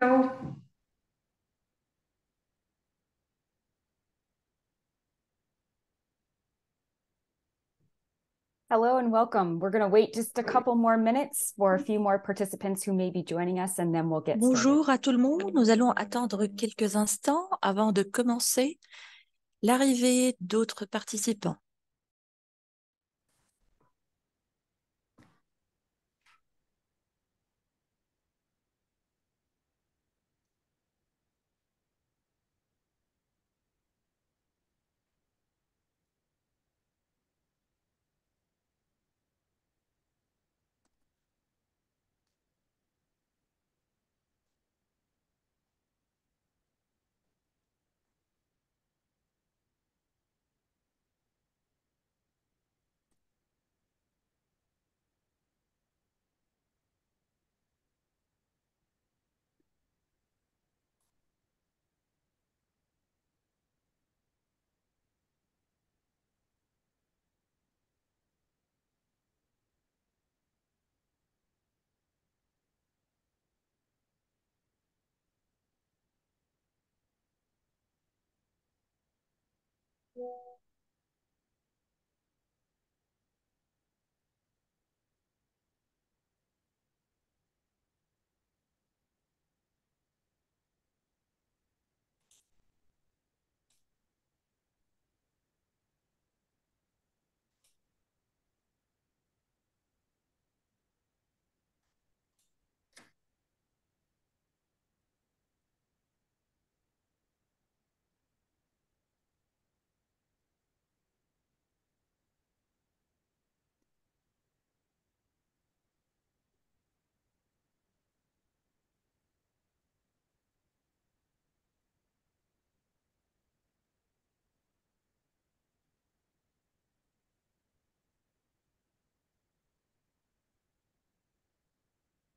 Ciao. Hello and welcome. We're going to wait just a couple more minutes for a few more participants who may be joining us and then we'll get Bonjour à tout le monde. Nous allons attendre quelques instants avant de commencer l'arrivée d'autres participants.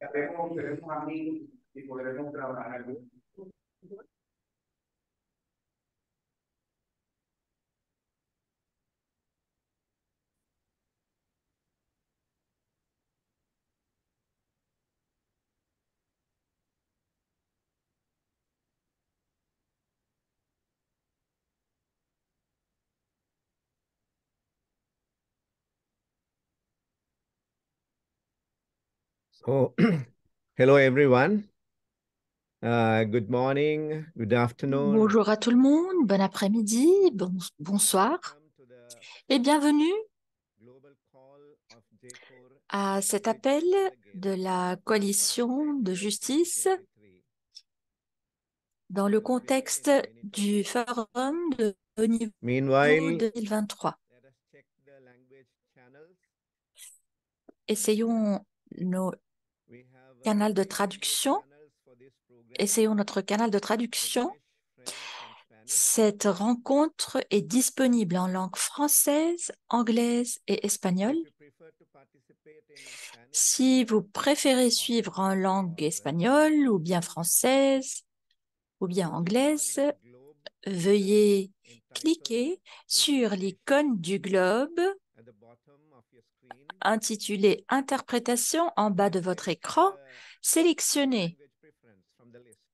Sabemos que seremos amigos y podremos trabajar juntos. So, hello everyone. Uh, good morning, good afternoon. Bonjour à tout le monde, bon après-midi, bon, bonsoir et bienvenue à cet appel de la coalition de justice dans le contexte du forum de haut niveau Meanwhile, 2023. Essayons nos canal de traduction. Essayons notre canal de traduction. Cette rencontre est disponible en langue française, anglaise et espagnole. Si vous préférez suivre en langue espagnole ou bien française ou bien anglaise, veuillez cliquer sur l'icône du globe intitulée Interprétation en bas de votre écran. Sélectionnez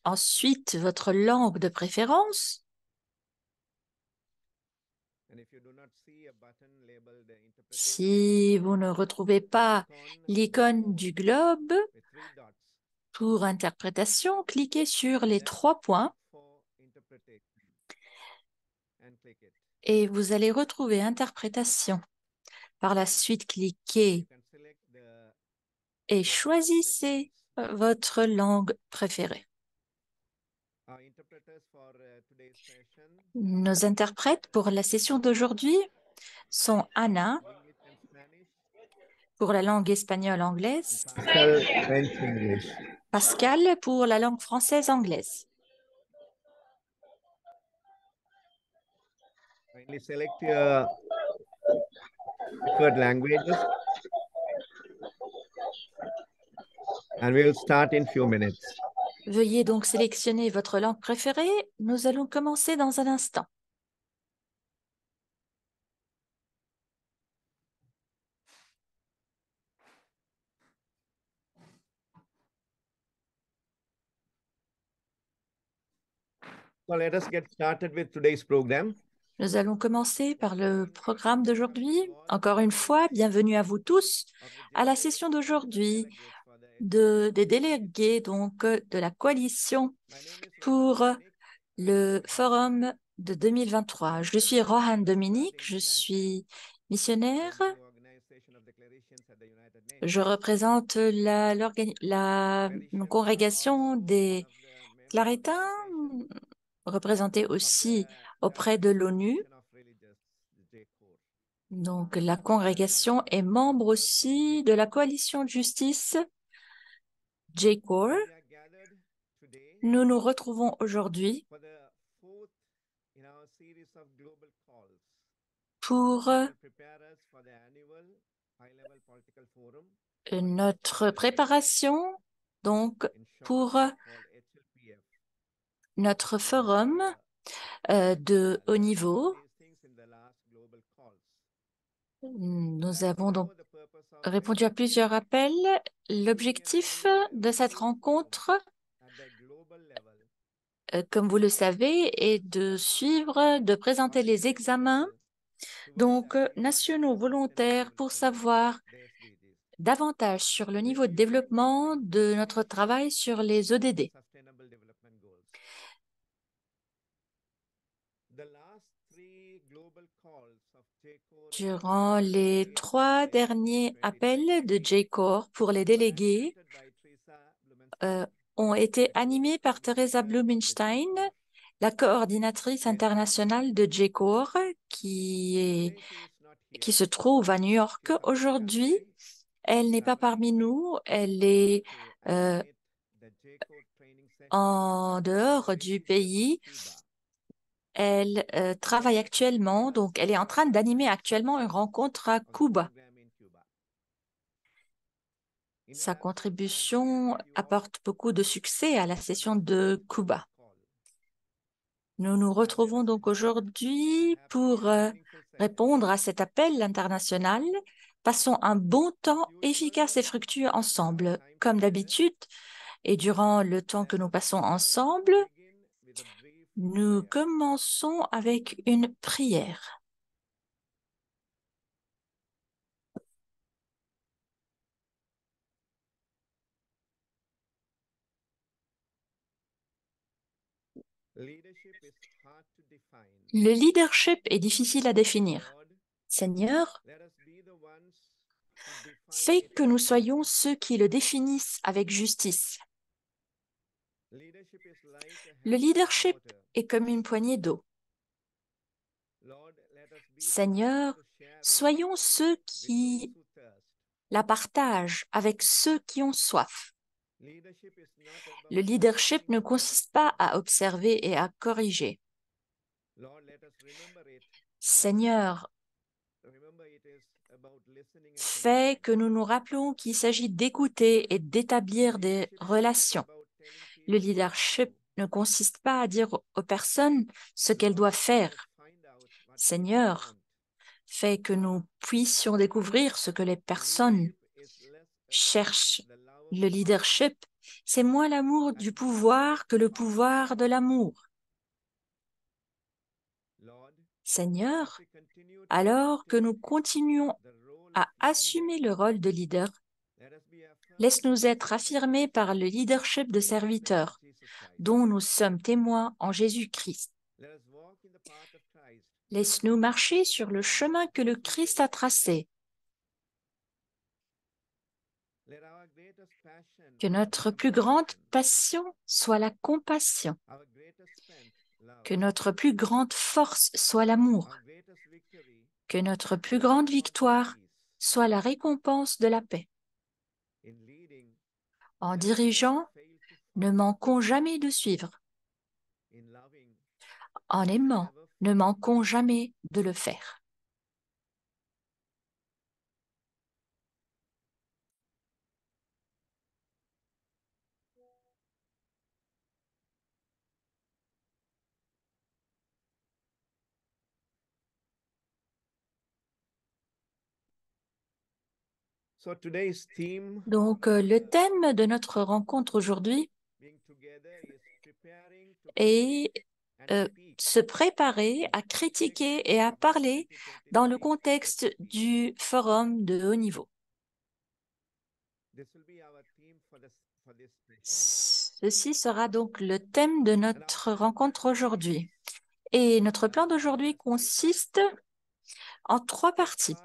ensuite votre langue de préférence Si vous ne retrouvez pas l'icône du globe pour interprétation, cliquez sur les trois points et vous allez retrouver interprétation. Par la suite, cliquez et choisissez votre langue préférée. Nos interprètes pour la session d'aujourd'hui sont Anna pour la langue espagnole anglaise, Pascal pour la langue française anglaise. Kindly select your preferred languages. And we will start in few minutes. Veuillez donc sélectionner votre langue préférée. Nous allons commencer dans un instant. So let us get started with today's program. Nous allons commencer par le programme d'aujourd'hui. Encore une fois, bienvenue à vous tous à la session d'aujourd'hui de, des délégués donc de la coalition pour le forum de 2023. Je suis Rohan Dominique, je suis missionnaire. Je représente la, la congrégation des Claretins, représentée aussi auprès de l'ONU. Donc, la congrégation est membre aussi de la coalition de justice JCORE. Nous nous retrouvons aujourd'hui pour notre préparation donc pour notre forum de haut niveau. Nous avons donc répondu à plusieurs appels. L'objectif de cette rencontre, euh, comme vous le savez, est de suivre, de présenter les examens donc nationaux volontaires pour savoir davantage sur le niveau de développement de notre travail sur les ODD. Durant les trois derniers appels de JCOR pour les délégués, euh, ont été animés par Teresa Blumenstein, la coordinatrice internationale de JCOR, qui, qui se trouve à New York aujourd'hui. Elle n'est pas parmi nous, elle est euh, en dehors du pays elle euh, travaille actuellement, donc elle est en train d'animer actuellement une rencontre à Cuba. Sa contribution apporte beaucoup de succès à la session de Cuba. Nous nous retrouvons donc aujourd'hui pour euh, répondre à cet appel international. Passons un bon temps efficace et fructueux ensemble. Comme d'habitude, et durant le temps que nous passons ensemble, nous commençons avec une prière. Le leadership est difficile à définir. Seigneur, fais que nous soyons ceux qui le définissent avec justice. Le leadership comme une poignée d'eau. Seigneur, soyons ceux qui la partagent avec ceux qui ont soif. Le leadership ne consiste pas à observer et à corriger. Seigneur, Remember it is about listening and fais que nous nous rappelons qu'il s'agit d'écouter et d'établir des relations. Le leadership ne consiste pas à dire aux personnes ce qu'elles doivent faire. Seigneur, fais que nous puissions découvrir ce que les personnes cherchent. Le leadership, c'est moins l'amour du pouvoir que le pouvoir de l'amour. Seigneur, alors que nous continuons à assumer le rôle de leader, laisse-nous être affirmés par le leadership de serviteurs. Dont nous sommes témoins en Jésus-Christ. Laisse-nous marcher sur le chemin que le Christ a tracé, que notre plus grande passion soit la compassion, que notre plus grande force soit l'amour, que notre plus grande victoire soit la récompense de la paix. En dirigeant, ne manquons jamais de suivre. En aimant, ne manquons jamais de le faire. So today's theme Donc, euh, le thème de notre rencontre aujourd'hui and euh, se préparer à critiquer et à parler dans le contexte du forum de haut niveau. Ceci sera donc le thème de notre rencontre aujourd'hui. Et notre plan d'aujourd'hui consiste en trois parties.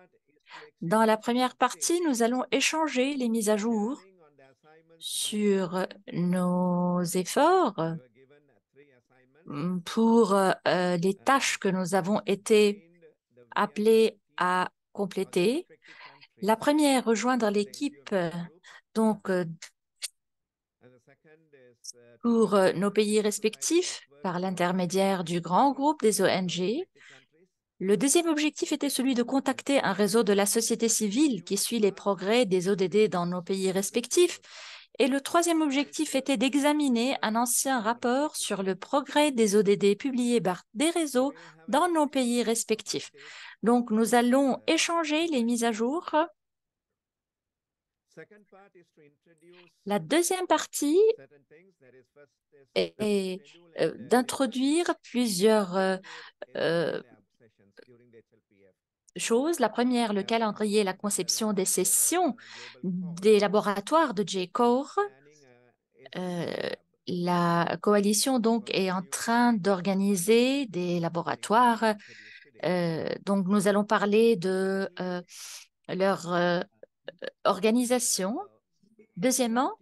Dans la première partie, nous allons échanger les mises à jour expanding on the assignments sur nos efforts pour euh, les tâches que nous avons été appelés à compléter. La première, rejoindre l'équipe donc pour nos pays respectifs par l'intermédiaire du grand groupe des ONG. Le deuxième objectif était celui de contacter un réseau de la société civile qui suit les progrès des ODD dans nos pays respectifs. Et le troisième objectif était d'examiner un ancien rapport sur le progrès des ODD publié par des réseaux dans nos pays respectifs. Donc, nous allons échanger les mises à jour. La deuxième partie est, euh, uh, d'introduire plusieurs euh, euh, lab sessions during the HLPF. Choses. La première, le calendrier et la conception des sessions des laboratoires de J-Core. Uh, Euh, la coalition donc est en train d'organiser des laboratoires. Euh, donc nous allons parler de euh, leur organisation. Deuxièmement,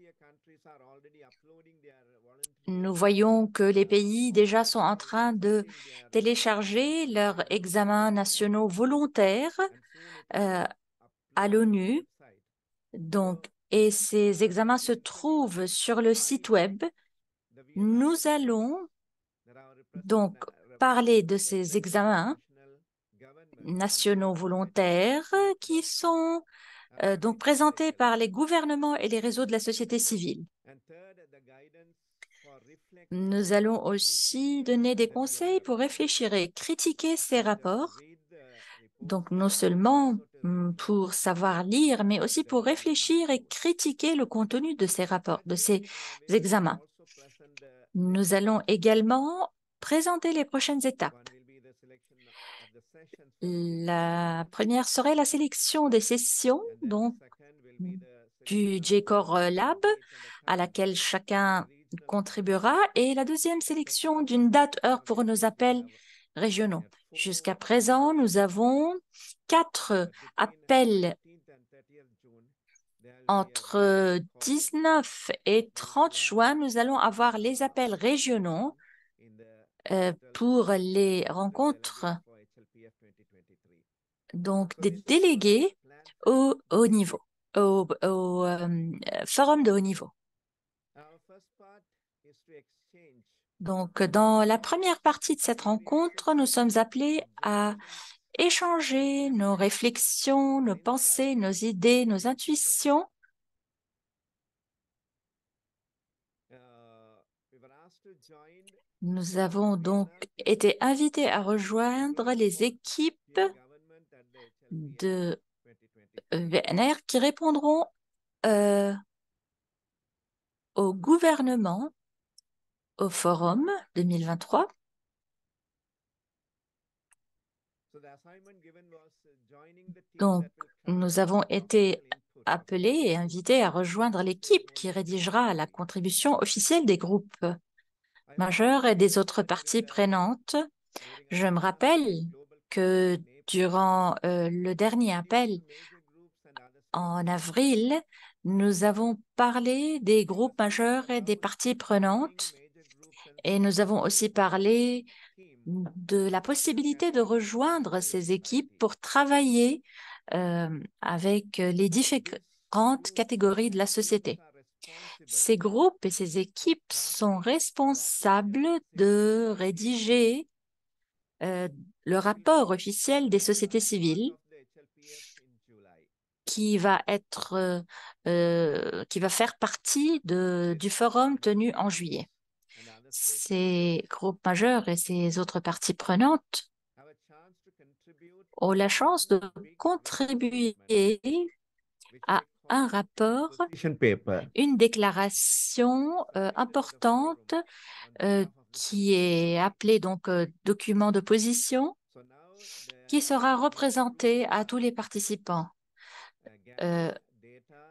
nous voyons que les pays déjà sont en train de télécharger leurs examens nationaux volontaires euh, à l'ONU. Donc, et ces examens se trouvent sur le site web. Nous allons donc parler de ces examens nationaux volontaires qui sont euh, donc présentés par les gouvernements et les réseaux de la société civile. Nous allons aussi donner des conseils pour réfléchir et critiquer ces rapports. Donc, non seulement mm, pour savoir lire, mais aussi pour réfléchir et critiquer le contenu de ces rapports, de ces examens. Nous allons également présenter les prochaines étapes. La première serait la sélection des sessions, donc du J-Core Lab, à laquelle chacun contribuera, et la deuxième sélection d'une date-heure pour nos appels régionaux. Jusqu'à présent, nous avons quatre appels entre 19 et 30 juin. Nous allons avoir les appels régionaux euh, pour les rencontres donc des délégués au haut niveau, au, au, euh, forum de haut niveau. Donc, dans la première partie de cette rencontre, nous sommes appelés à échanger nos réflexions, nos pensées, nos idées, nos intuitions Nous avons donc été invités à rejoindre les équipes de 2020. VNR qui répondront euh, au gouvernement au forum 2023. So the assignment given was uh, joining the team Donc, nous avons été appelés et invités à rejoindre l'équipe qui rédigera la contribution officielle des groupes majeurs et des autres parties prenantes. Je me rappelle que durant euh, le dernier appel en avril, nous avons parlé des groupes majeurs et des parties prenantes et nous avons aussi parlé de la possibilité de rejoindre ces équipes pour travailler euh, avec les différentes catégories de la société. Ces groupes et ces équipes sont responsables de rédiger euh, le rapport officiel des sociétés civiles qui va être euh, qui va faire partie du forum tenu en juillet. Ces groupes majeurs et ces autres parties prenantes ont la chance de contribuer à un rapport, une déclaration euh, importante euh, qui est appelée donc euh, document de position qui sera représenté à tous les participants.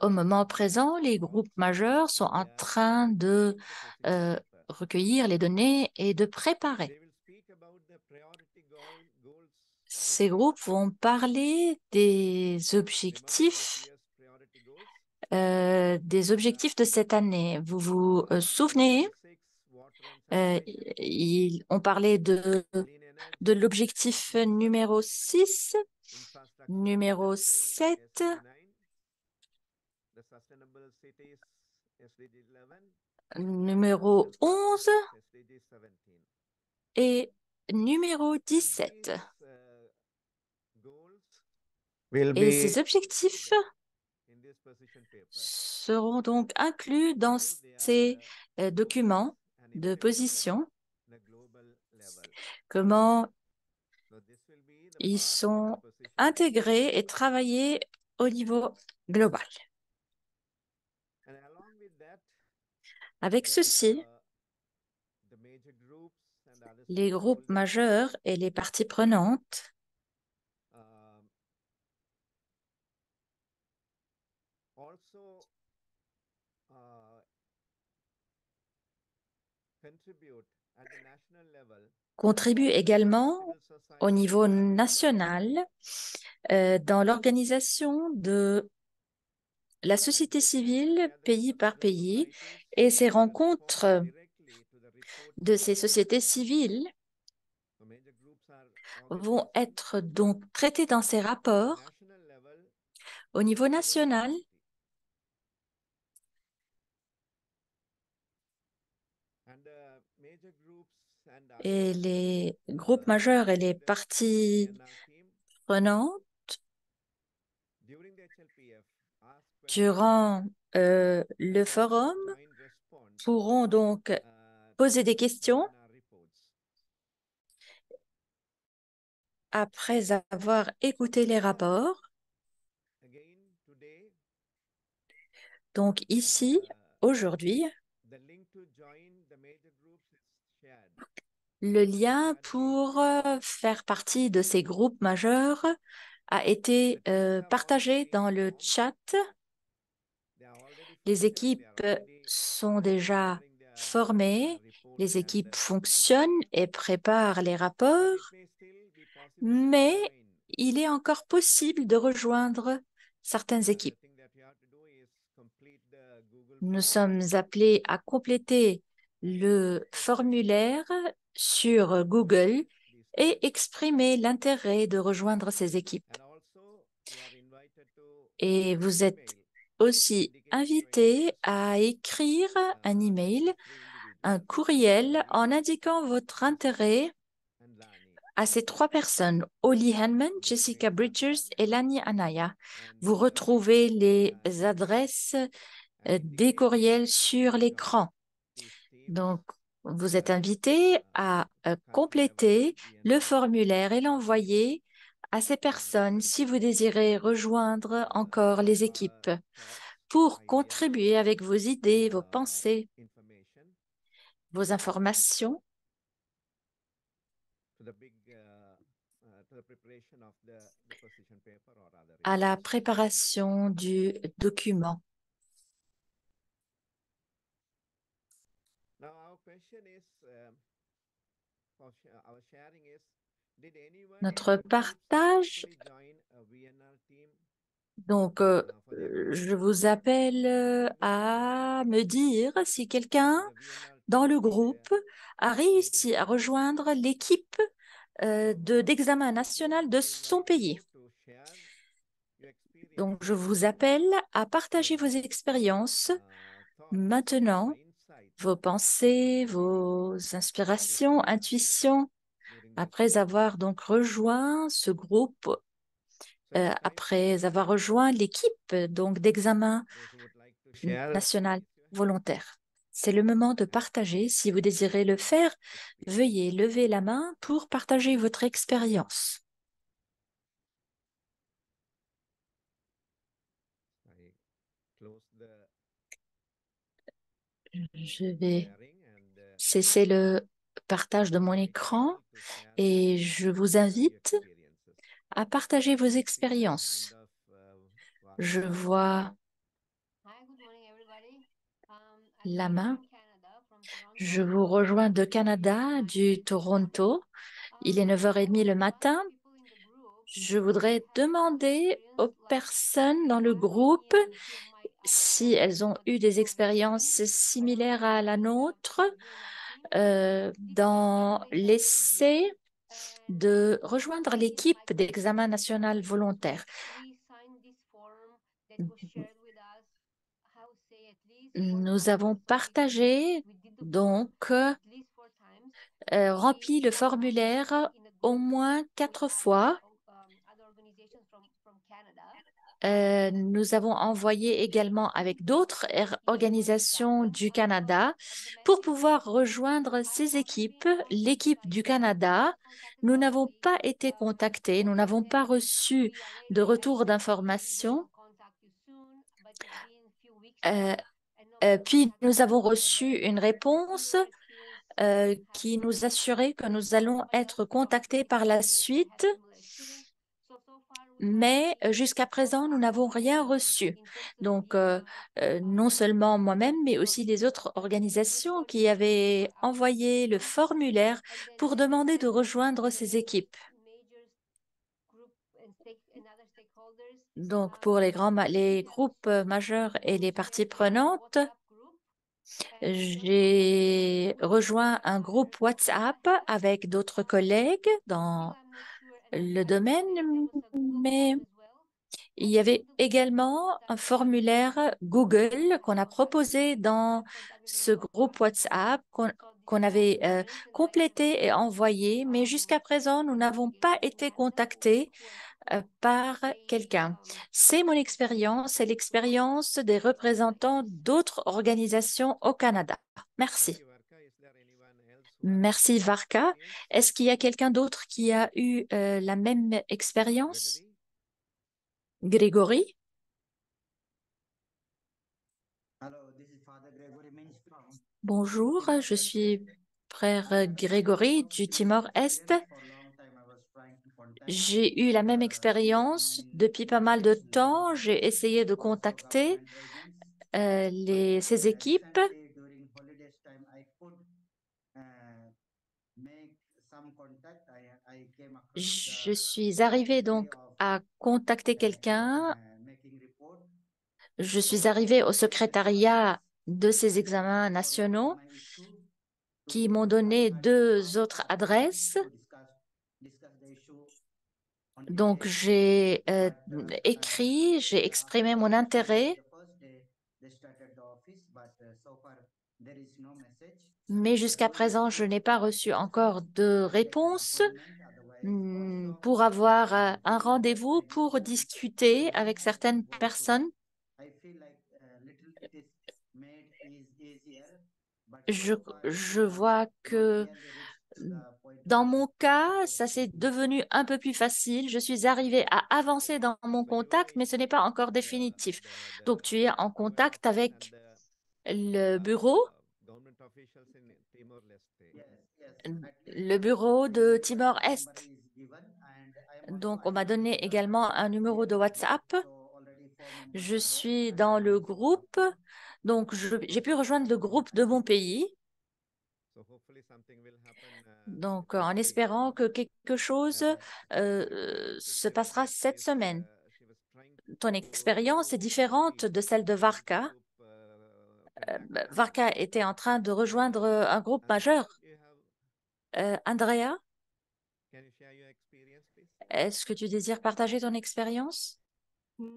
au moment présent, les groupes majeurs sont en train de recueillir les données et de préparer. Ces groupes vont parler des objectifs, euh, des objectifs de cette année. Vous vous euh, souvenez, euh, ils ont parlé de, de l'objectif numéro 6, infrastructure, numéro industrial 7, SDG 9, the sustainable cities SDG 11, numéro 11 SDG 17. et numéro 17. These, uh, goals will Et ces objectifs seront donc inclus dans ces euh, documents de position, comment ils sont intégrés et travaillés au niveau global. And along with that, Avec ceci, les groupes majeurs et les parties prenantes contribuent également au niveau national euh, dans l'organisation de la société civile pays par pays et ces rencontres de ces sociétés civiles vont être donc traitées dans ces rapports au niveau national. Et les groupes majeurs et les parties prenantes durant euh, le forum pourront donc poser des questions après avoir écouté les rapports. Donc ici, aujourd'hui, le lien pour euh, faire partie de ces groupes majeurs a été euh, partagé dans le chat. Les équipes sont déjà formées, les équipes fonctionnent et préparent les rapports, mais il est encore possible de rejoindre certaines équipes. Nous sommes appelés à compléter le formulaire sur Google et exprimer l'intérêt de rejoindre ces équipes. Et vous êtes aussi invité à écrire un email un courriel en indiquant votre intérêt à ces trois personnes, Oli Hanman, Jessica Bridgers et Lani Anaya. Vous retrouvez les adresses euh, des courriels sur l'écran. Donc, vous êtes invité à euh, compléter le formulaire et l'envoyer à ces personnes si vous désirez rejoindre encore les équipes pour contribuer avec vos idées, vos pensées, vos informations à la préparation du document. Notre partage, donc euh, uh, je vous appelle euh, à me dire si quelqu'un dans le groupe a réussi à rejoindre l'équipe euh, de- d'examen national de son pays. Donc, je vous appelle à partager vos expériences maintenant, vos pensées, vos inspirations, intuitions, après avoir donc rejoint ce groupe, euh, après avoir rejoint l'équipe donc d'examen national volontaire. C'est le moment de partager. Si vous désirez le faire, veuillez lever la main pour partager votre expérience. Je vais uh, cesser le partage de mon écran et je vous invite à partager vos expériences. Je vois la main. Je vous rejoins de Canada, du Toronto. Il est 9h30 le matin. Je voudrais demander aux personnes dans le groupe si elles ont eu des expériences similaires à la nôtre euh, dans l'essai de rejoindre l'équipe d'examen national volontaire. Nous avons partagé, donc, euh, rempli le formulaire au moins quatre fois. Euh, nous avons envoyé également avec d'autres er- organisations du Canada pour pouvoir rejoindre ces équipes, l'équipe du Canada. Nous n'avons pas été contactés, nous n'avons pas reçu de retour d'information. Euh, euh, puis nous avons reçu une réponse qui nous assurait que nous allons être contactés par la suite, mais euh, jusqu'à présent, nous n'avons rien reçu. Donc, euh, euh, non seulement moi-même, mais aussi les autres organisations qui avaient envoyé le formulaire pour demander de rejoindre ces équipes. Donc, pour les grands, les groupes majeurs et les parties prenantes, j'ai rejoint un groupe WhatsApp avec d'autres collègues dans le domaine, mais il y avait également un formulaire Google qu'on a proposé dans ce groupe WhatsApp qu'on avait euh, complété et envoyé, mais jusqu'à présent, nous n'avons pas été contactés euh, par quelqu'un. C'est mon expérience, c'est l'expérience des représentants d'autres organisations au Canada. Merci. Thank you, Varka. Is there anyone else who has Merci, Varka. Est-ce qu'il y a quelqu'un d'autre qui a eu euh, la même expérience? Grégory? Bonjour, je suis frère Grégory du Timor-Est. J'ai eu la même expérience depuis pas mal de temps. J'ai essayé de contacter euh, ces équipes. Recently, during holidays time, I could uh, make some contact. I, I came across Je the suis arrivée donc à contacter quelqu'un. uh. Je suis arrivée au secrétariat de ces examens nationaux qui m'ont donné deux autres adresses. Donc, j'ai euh, uh, écrit, j'ai exprimé mon intérêt. Uh, message. Mais jusqu'à présent, je n'ai pas reçu encore de réponse Hmm, also, pour avoir euh, un rendez-vous pour discuter avec certaines personnes. Je, je vois que dans mon cas, ça s'est devenu un peu plus facile. Je suis arrivée à avancer dans mon contact, mais ce n'est pas encore définitif. Donc, tu es en contact avec le bureau, le bureau de Timor-Est. Donc, on m'a donné également un numéro de WhatsApp. Je suis dans le groupe. Donc, j'ai pu rejoindre le groupe de mon pays. Donc, en espérant que quelque chose Uh, euh, se passera cette semaine. Ton expérience est différente de celle de Varka. uh, Euh, Varka était en train de rejoindre un groupe majeur. Euh, Andrea, Can you share your experience, please? est-ce que tu désires partager ton expérience? Mm.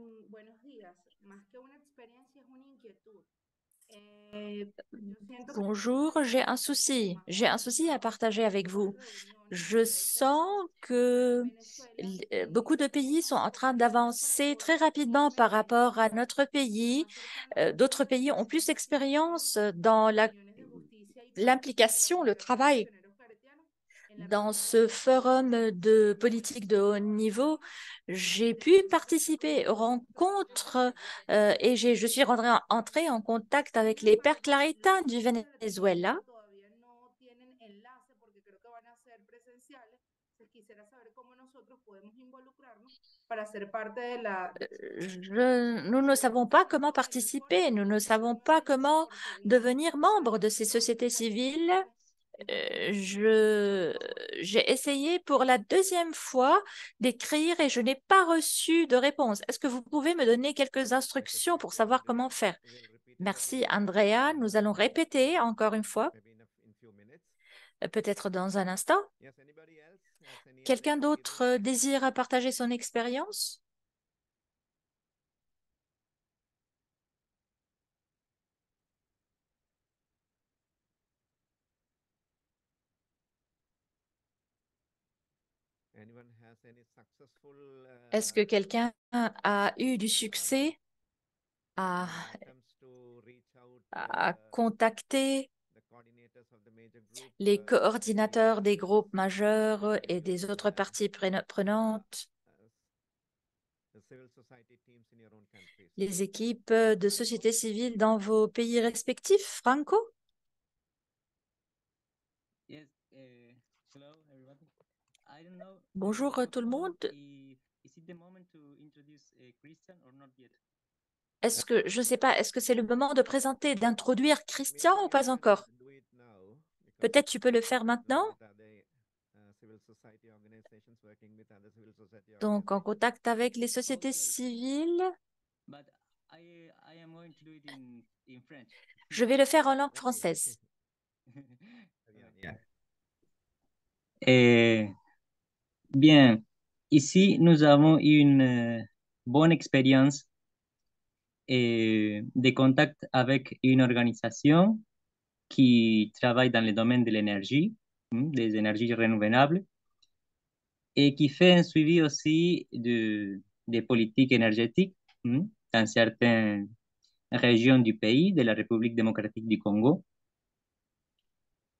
Eh, Bonjour, j'ai un souci. J'ai un souci à partager avec vous. Je sens que euh, beaucoup de pays sont en train d'avancer très rapidement par rapport à notre pays. Euh, D'autres pays ont plus d'expérience dans l'implication, le travail dans ce forum de politique de haut niveau, j'ai pu participer aux rencontres euh, et j'ai- je suis entrée en contact avec les pères Clarita du Venezuela. la Je- nous ne savons pas comment participer, nous ne savons pas comment devenir membre de ces sociétés civiles. Euh, j'ai essayé pour la deuxième fois d'écrire et je n'ai pas reçu de réponse. Est-ce que vous pouvez me donner quelques instructions pour savoir comment faire? Merci, Andrea. Nous allons répéter encore une fois, euh, peut-être dans un instant. Quelqu'un d'autre désire partager son expérience? Est-ce que uh, quelqu'un a eu du succès à, à uh, contacter les uh, coordinateurs des groupes majeurs et des autres parties prena- prenantes, uh, les équipes de société civile dans vos pays respectifs, Franco? Yes, uh, hello everybody. I don't know. Bonjour, uh, tout le first of all, monde. i- Is it the moment to introduce uh, Christian or not yet? Est-ce que, je ne sais pas, est-ce que c'est le moment de présenter, d'introduire Christian ou pas encore? Peut-être tu peux le faire maintenant? uh, Donc, en contact avec les sociétés civiles. Je vais le faire en langue française. Eh, bien, ici nous avons une euh, bonne expérience eh, de contact avec une organisation qui travaille dans le domaine de l'énergie, hmm, des énergies renouvelables, et qui fait un suivi aussi de, des politiques énergétiques hmm, dans certaines régions du pays, de la République démocratique du Congo,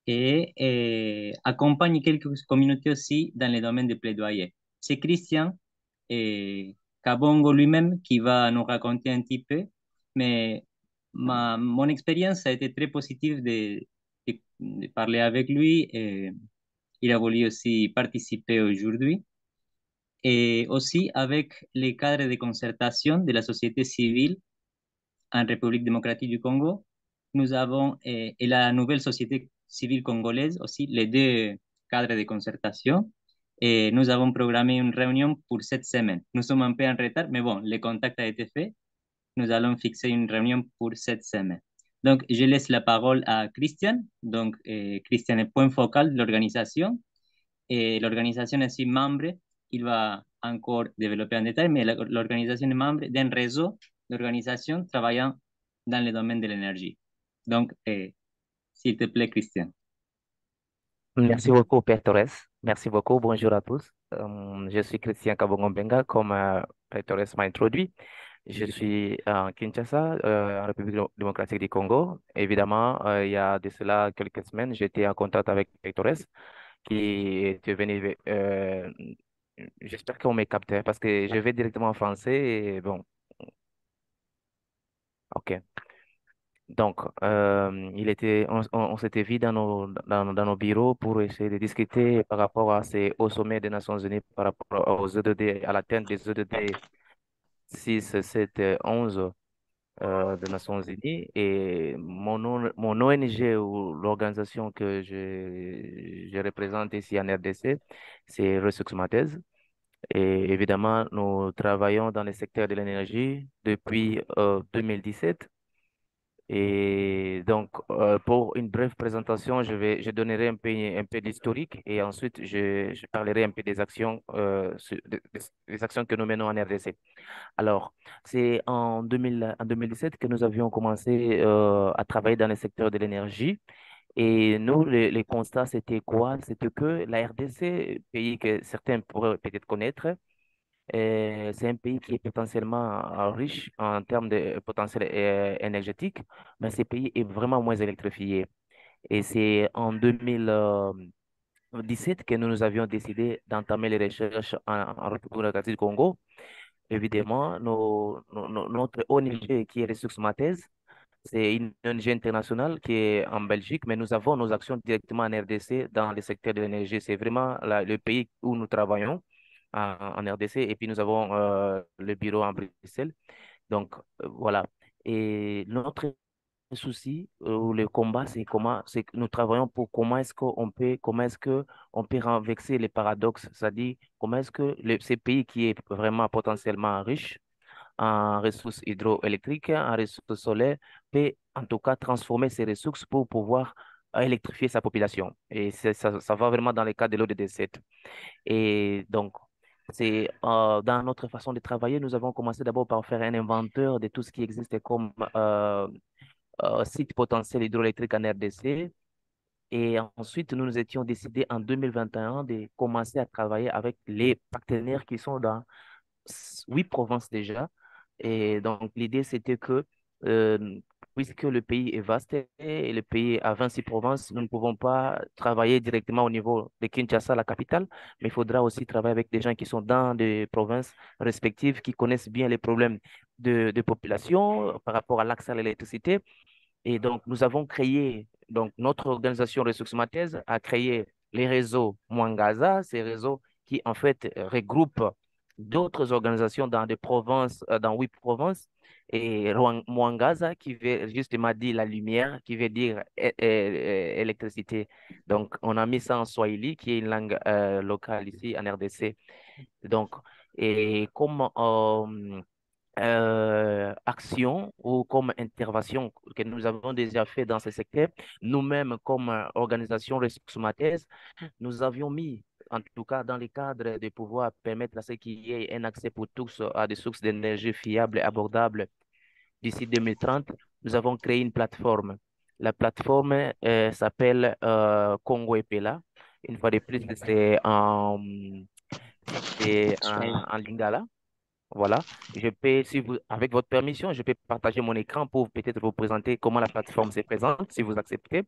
et eh, accompagne quelques communautés aussi dans le domaine de plaidoyer. C'est Christian et Kabongo lui-même qui va nous raconter un petit peu, mais ma, mon expérience a été très positive de, de, parler avec lui et il a voulu aussi participer aujourd'hui. Et aussi avec les cadres de concertation de la société civile en République démocratique du Congo, nous avons, et la nouvelle société civile congolaise aussi, les deux cadres de concertation. Et nous avons programmé une réunion pour cette semaine. Nous sommes un peu en retard, mais bon, le contact a été fait. Nous allons fixer une réunion pour cette semaine. Donc, je laisse la parole à Christian. Donc, eh, Christian est point focal de l'organisation. Et l'organisation est aussi membre. Il va encore développer en détail, mais l'organisation est membre d'un réseau d'organisations travaillant dans le domaine de l'énergie. Donc, eh, s'il te plaît, Christian. Merci beaucoup, Père Torres. Merci beaucoup. Bonjour à tous. Euh, je suis Christian Kabongo-Benga, comme euh, Père Torres m'a introduit. Je suis à Kinshasa, euh, en République démocratique du Congo. Évidemment, euh, il y a de cela quelques semaines, j'étais en contact avec Père Torres, qui était venu. j'espère qu'on m'a capté parce que je vais directement en français et bon. OK. Donc, euh, il était, on, on- s'était vu dans nos, dans, dans nos bureaux pour essayer de discuter par rapport à ces, au sommet des Nations Unies, par rapport aux EDD, à l'atteinte des EDD 6, 7, 11 euh, des Nations Unies. Et mon, mon ONG ou l'organisation que je, je représente ici en RDC, c'est Ressources Mathèse. Et évidemment, nous travaillons dans le secteur de l'énergie depuis euh, 2017. Et donc, euh, pour une brève présentation, je vais, je donnerai un peu, un peu d'historique et ensuite je, je parlerai un peu des actions, euh, des, actions que nous menons en RDC. Alors, c'est en 2000, en 2017 que nous avions commencé euh, à travailler dans le secteur de l'énergie. Et nous, les constats, c'était quoi? C'était que la RDC, pays que certains pourraient peut-être connaître, euh, c'est un pays qui est potentiellement euh, riche en termes de potentiel euh, énergétique, mais ce pays est vraiment moins électrifié. Et c'est en 2017 que nous, nous avions décidé d'entamer les recherches en, en République démocratique du Congo. Évidemment, nos- notre ONG qui est Ressources Mathèse, c'est une ONG internationale qui est en Belgique, mais nous avons nos actions directement en RDC dans le secteur de l'énergie. C'est vraiment le pays où nous travaillons en, RDC et puis nous avons euh, le bureau en Bruxelles. Donc, euh, voilà. Et notre souci euh, ou le combat, c'est comment, c'est nous travaillons pour comment est-ce qu'on peut, comment est-ce que on peut renverser les paradoxes, c'est-à-dire comment est-ce que le, ces pays qui est vraiment potentiellement riche en ressources hydroélectriques, en ressources solaires, peut en tout cas transformer ces ressources pour pouvoir électrifier sa population. Et ça, ça va vraiment dans le cadre de l'ODD 7. Et donc, c'est euh, dans notre façon de travailler, nous avons commencé d'abord par faire un inventaire de tout ce qui existe comme euh, euh, site potentiel hydroélectrique en RDC. Et ensuite, nous nous étions décidés en 2021 de commencer à travailler avec les partenaires qui sont dans huit provinces déjà. Et donc, l'idée, c'était que, euh, puisque le pays est vaste et le pays a 26 provinces, nous ne pouvons pas travailler directement au niveau de Kinshasa, la capitale, mais il faudra aussi travailler avec des gens qui sont dans des provinces respectives, qui connaissent bien les problèmes de, population par rapport à l'accès à l'électricité. Et donc, nous avons créé, donc notre organisation Ressources Mathèse a créé les réseaux Mwangaza, ces réseaux qui en fait regroupent d'autres organisations dans des provinces, euh, dans huit provinces. Et Mwangaza qui veut justement dire la lumière, qui veut dire électricité. Donc, on a mis ça en Swahili, qui est une langue euh, locale ici en RDC. Donc, et comme euh, action ou comme intervention que nous avons déjà fait dans ce secteur, nous-mêmes comme organisation Ressources nous avions mis, en tout cas dans le cadre de pouvoir permettre à ce qu'il y ait un accès pour tous à des sources d'énergie fiables et abordables d'ici 2030, nous avons créé une plateforme. La plateforme euh, s'appelle euh, Congo Epela. Une fois de plus, c'est en, Lingala. Voilà. Je peux, avec votre permission, je peux partager mon écran pour peut-être vous présenter comment la plateforme se présente, si vous acceptez.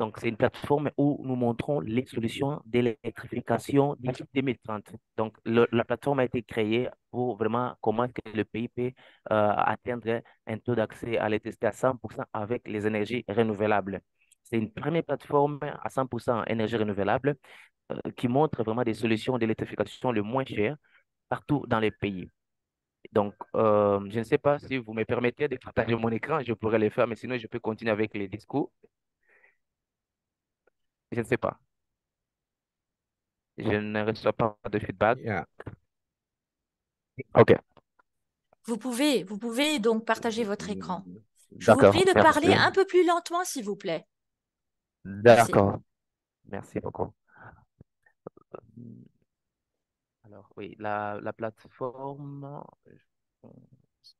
Donc, c'est une plateforme où nous montrons les solutions d'électrification d'ici 2030. Donc, le- la plateforme a été créée pour vraiment comment est-ce que le pays peut euh, atteindre un taux d'accès à l'électricité à 100% avec les énergies renouvelables. C'est une première plateforme à 100% énergie renouvelable euh, qui montre vraiment des solutions d'électrification le moins chères partout dans les pays. Donc, euh, je ne sais pas si vous me permettez de partager mon écran, je pourrais le faire, mais sinon, je peux continuer avec les discours. Je ne sais pas. Je ne reçois pas de feedback. Yeah. OK, Vous pouvez, vous pouvez donc partager votre écran. Je vous prie de Merci. parler un peu plus lentement, s'il vous plaît. D'accord. Merci beaucoup. Alors, oui, la, la plateforme,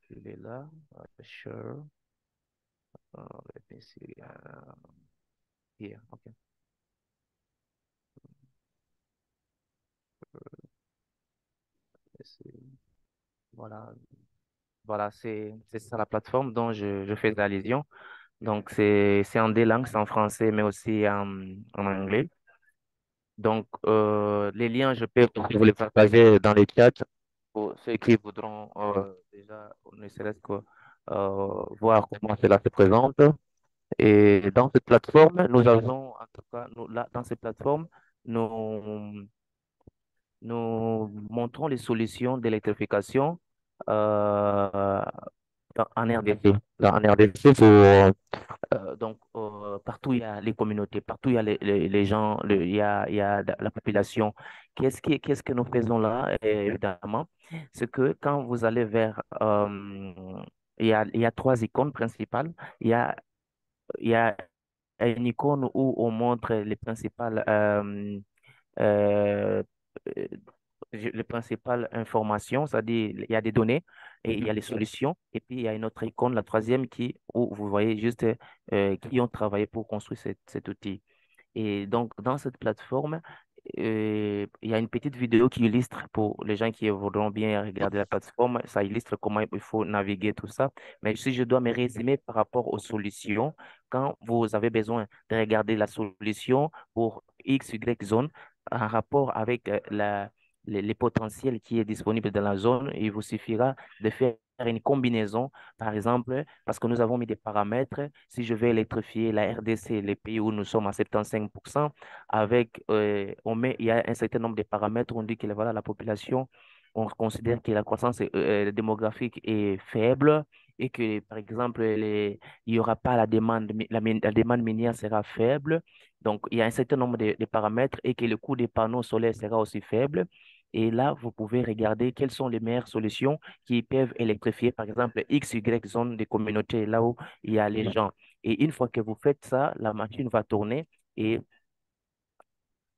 qu'elle est là. Euh, Sure. uh, let me see. Uh, here, okay. Let's see. Voilà, voilà, c'est ça la plateforme dont je, je fais allusion. Donc, c'est en deux langues, c'est en français, mais aussi en, en anglais. Donc, euh, les liens, je peux vous les partager dans les chats pour ceux qui voudront euh, déjà, ne serait-ce que euh, voir comment cela se présente. Et dans cette plateforme, nous avons, en tout cas, nous, là, dans cette plateforme, nous, nous montrons les solutions d'électrification euh, en RDC. En RDC, euh, euh, donc, partout il y a les communautés, partout il y a les, les, gens, il y a, il y a la la population. Qu'est-ce qui, qu'est-ce que nous faisons là, évidemment? C'est que quand vous allez vers, il y a, il y a trois icônes principales. Il y a, il y a une icône où on montre les principales, les principales informations, c'est-à-dire il y a des données et il y a les solutions. Et puis il y a une autre icône, la troisième, qui, où vous voyez juste euh, qui ont travaillé pour construire cet, cet outil. Et donc, dans cette plateforme, euh, il y a une petite vidéo qui illustre pour les gens qui voudront bien regarder la plateforme, ça illustre comment il faut naviguer tout ça. Mais si je dois me résumer par rapport aux solutions, quand vous avez besoin de regarder la solution pour X, Y zone, en rapport avec euh, la, les, potentiels qui est disponible dans la zone, il vous suffira de faire une combinaison, par exemple, parce que nous avons mis des paramètres. Si je vais électrifier la RDC, les pays où nous sommes à 75%, avec, euh, on met, il y a un certain nombre de paramètres, on dit que voilà, la population, on considère que la croissance euh, démographique est faible et que, par exemple, les, il n'y aura pas la demande, la, la demande minière sera faible. Donc, il y a un certain nombre de, paramètres et que le coût des panneaux solaires sera aussi faible. Et là, vous pouvez regarder quelles sont les meilleures solutions qui peuvent électrifier, par exemple, X, Y zone des communautés, là où il y a les gens. Et une fois que vous faites ça, la machine va tourner et,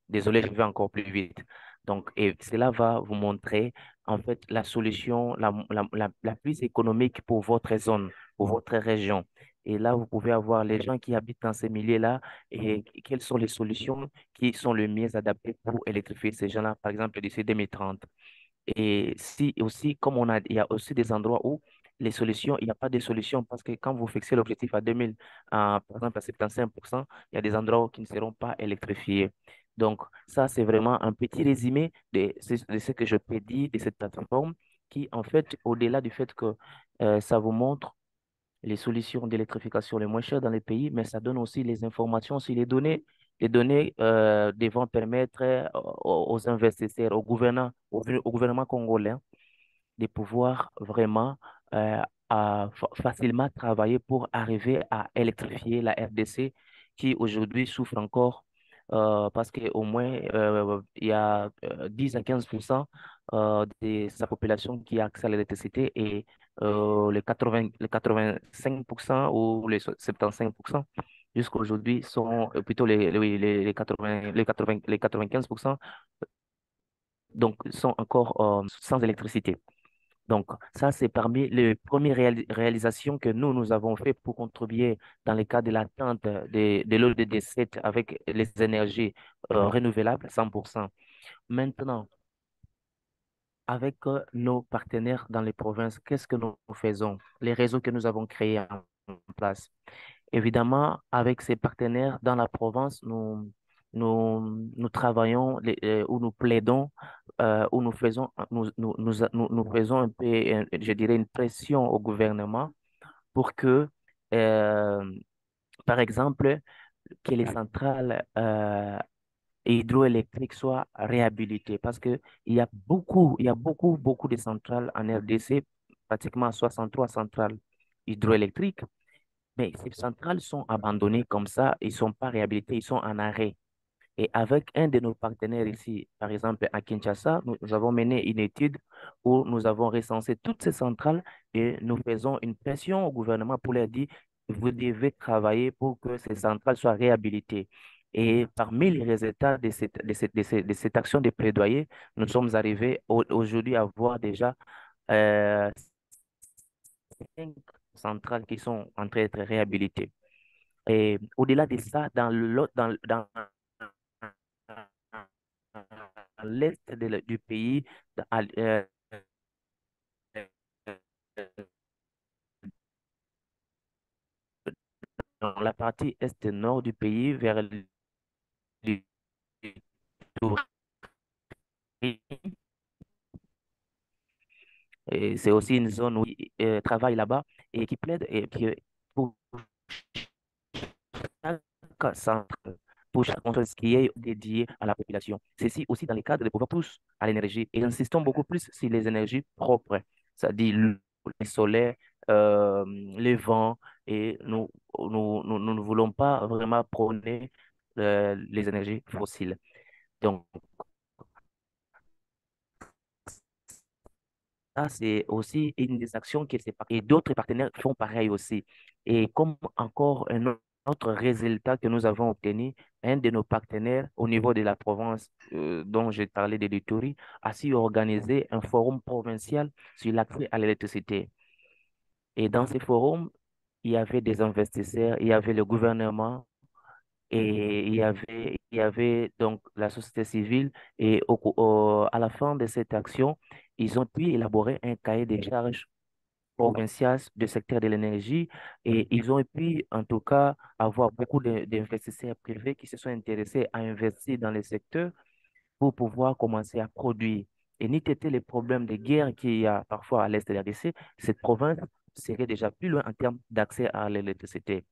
désolé, je vais encore plus vite. Donc, et cela va vous montrer, en fait, la solution la, la, la, plus économique pour votre zone, pour votre région. Et là, vous pouvez avoir les gens qui habitent dans ces milieux-là et quelles sont les solutions qui sont les mieux adaptées pour électrifier ces gens-là, par exemple, d'ici 2030. Et si aussi, comme on a, il y a aussi des endroits où les solutions, il n'y a pas de solution parce que quand vous fixez l'objectif à 2000, euh, par exemple à 75%, il y a des endroits qui ne seront pas électrifiés. Donc, ça, c'est vraiment un petit résumé de, ce que je peux dire de cette plateforme qui, en fait, au-delà du fait que euh, ça vous montre les solutions d'électrification les moins chères dans les pays, mais ça donne aussi les informations sur les données. Les données euh, devront permettre aux, aux investisseurs, aux gouvernants, au, gouvernement congolais de pouvoir vraiment euh, à facilement travailler pour arriver à électrifier la RDC qui aujourd'hui souffre encore euh, parce qu'au moins euh, il y a 10 à 15% de sa population qui a accès à l'électricité et les, 80, les 85% ou les 75% jusqu'à aujourd'hui sont plutôt les, les, les, 80, les, 80, les 95% donc sont encore sans électricité. Donc, ça, c'est parmi les premières réalis réalisations que nous, nous avons fait pour contribuer dans le cadre de l'attente de, de l'ODD 7 avec les énergies euh, renouvelables 100%. Maintenant, avec euh, nos partenaires dans les provinces, qu'est-ce que nous faisons? Les réseaux que nous avons créés en place. Évidemment, avec ces partenaires dans la province, nous, nous, nous travaillons les, ou nous plaidons euh, où nous faisons, nous, nous, nous, nous, faisons un peu, je dirais, une pression au gouvernement pour que, euh, par exemple, que les centrales euh, hydroélectriques soient réhabilitées. Parce qu'il y a beaucoup, il y a beaucoup, beaucoup de centrales en RDC, pratiquement 63 centrales hydroélectriques, mais ces centrales sont abandonnées comme ça, ils ne sont pas réhabilités, ils sont en arrêt. Et avec un de nos partenaires ici, par exemple à Kinshasa, nous, avons mené une étude où nous avons recensé toutes ces centrales et nous faisons une pression au gouvernement pour leur dire, vous devez travailler pour que ces centrales soient réhabilitées. Et parmi les résultats de cette, action de plaidoyer, nous sommes arrivés aujourd'hui à voir déjà euh, 5 centrales qui sont en train d'être réhabilitées. Et au-delà de ça, dans l'autre, dans, dans l'est du pays, dans, euh, dans la partie est-nord du pays, vers et c'est aussi une zone où ils euh, travaillent là-bas et qui plaide et qui, pour chaque centre, pour chaque entreprise qui est dédié à la population. Ceci aussi dans le cadre de pouvoir tous à l'énergie. Et insistons beaucoup plus sur les énergies propres, c'est-à-dire le soleil, euh, les vents, et nous, nous, nous, nous ne voulons pas vraiment prôner euh, les énergies fossiles. Donc, ça, c'est aussi une des actions qui est Et d'autres partenaires font pareil aussi. Et comme encore un autre résultat que nous avons obtenu, un de nos partenaires au niveau de la province euh, dont j'ai parlé de l'Ituri a su organiser un forum provincial sur l'accès à l'électricité. Et dans ce forum, il y avait des investisseurs, il y avait le gouvernement, et il y avait, donc la société civile. Et à la fin de cette action, ils ont pu élaborer un cahier des charges provincial du secteur de l'énergie et ils ont pu en tout cas avoir beaucoup d'investisseurs privés qui se sont intéressés à investir dans le secteur pour pouvoir commencer à produire. Et n'était été les problèmes de guerre qu'il y a parfois à l'est de la RDC, cette province serait déjà plus loin en termes d'accès à l'électricité.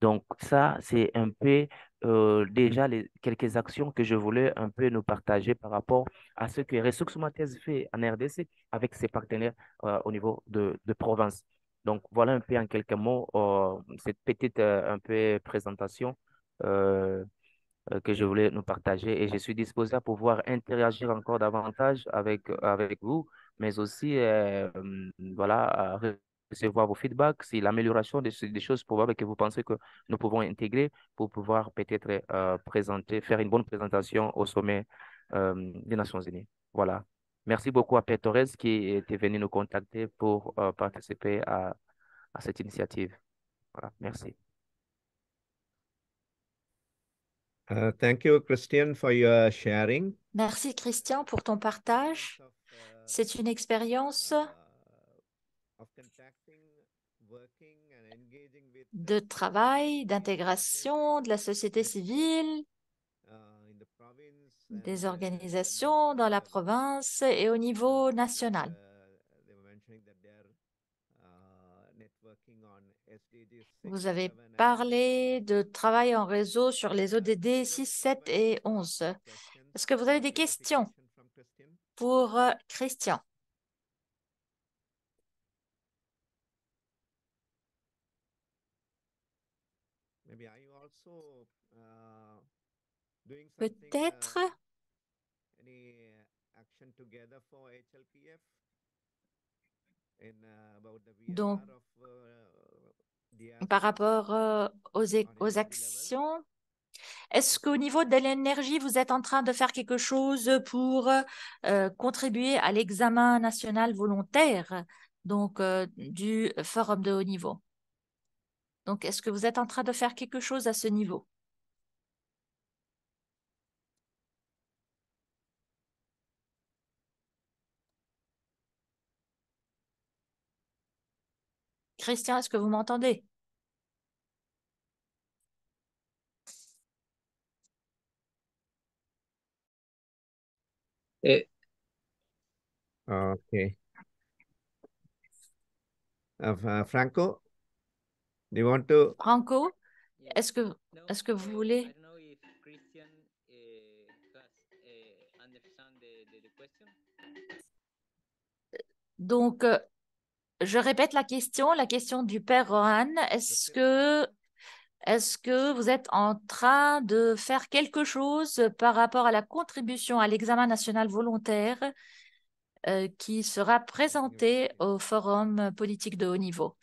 Donc ça, c'est un peu euh, déjà les, quelques actions que je voulais un peu nous partager par rapport à ce que Ressources Mathias fait en RDC avec ses partenaires euh, au niveau de, de, province. Donc voilà un peu en quelques mots euh, cette petite un peu présentation que je voulais nous partager et je suis disposé à pouvoir interagir encore davantage avec, avec vous, mais aussi voilà, recevoir vos feedbacks, si l'amélioration des, des, choses probables que vous pensez que nous pouvons intégrer pour pouvoir peut-être euh, présenter, faire une bonne présentation au sommet euh, des Nations Unies. Voilà. Merci beaucoup à Pierre Torres qui était venu nous contacter pour euh, participer à, à, cette initiative. Voilà. Merci. Uh, thank you, Christian, for your sharing. Merci, Christian, pour ton partage. C'est une expérience de travail, d'intégration de la société civile, des organisations dans la province et au niveau national. Vous avez parlé de travail en réseau sur les ODD 6, 7 et 11. Est-ce que vous avez des questions pour euh, Christian? Peut-être. Donc par rapport euh, aux, aux actions, est-ce qu'au niveau de l'énergie, vous êtes en train de faire quelque chose pour euh, contribuer à l'examen national volontaire donc euh, du forum de haut niveau? Donc, est-ce que vous êtes en train de faire quelque chose à ce niveau? Christian, est-ce que vous m'entendez? Et... Ok. Uh, Franco, Do you want to... Franco, est-ce que, est que vous voulez... Donc, euh, je répète la question, la question du père Rohan. Est-ce que, est que vous êtes en train de faire quelque chose par rapport à la contribution à l'examen national volontaire euh, qui sera présenté au forum politique de haut niveau?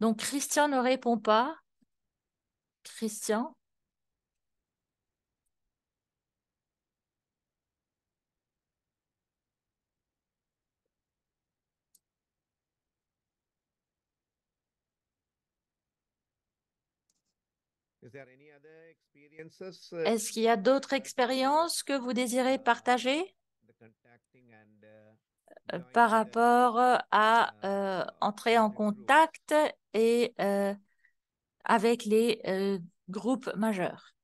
Donc, Christian ne répond pas. Christian? Est-ce qu'il y a d'autres expériences que vous désirez uh, partager uh, euh, par the, rapport à euh, uh, entrer en contact et euh, avec les euh, groupes majeurs?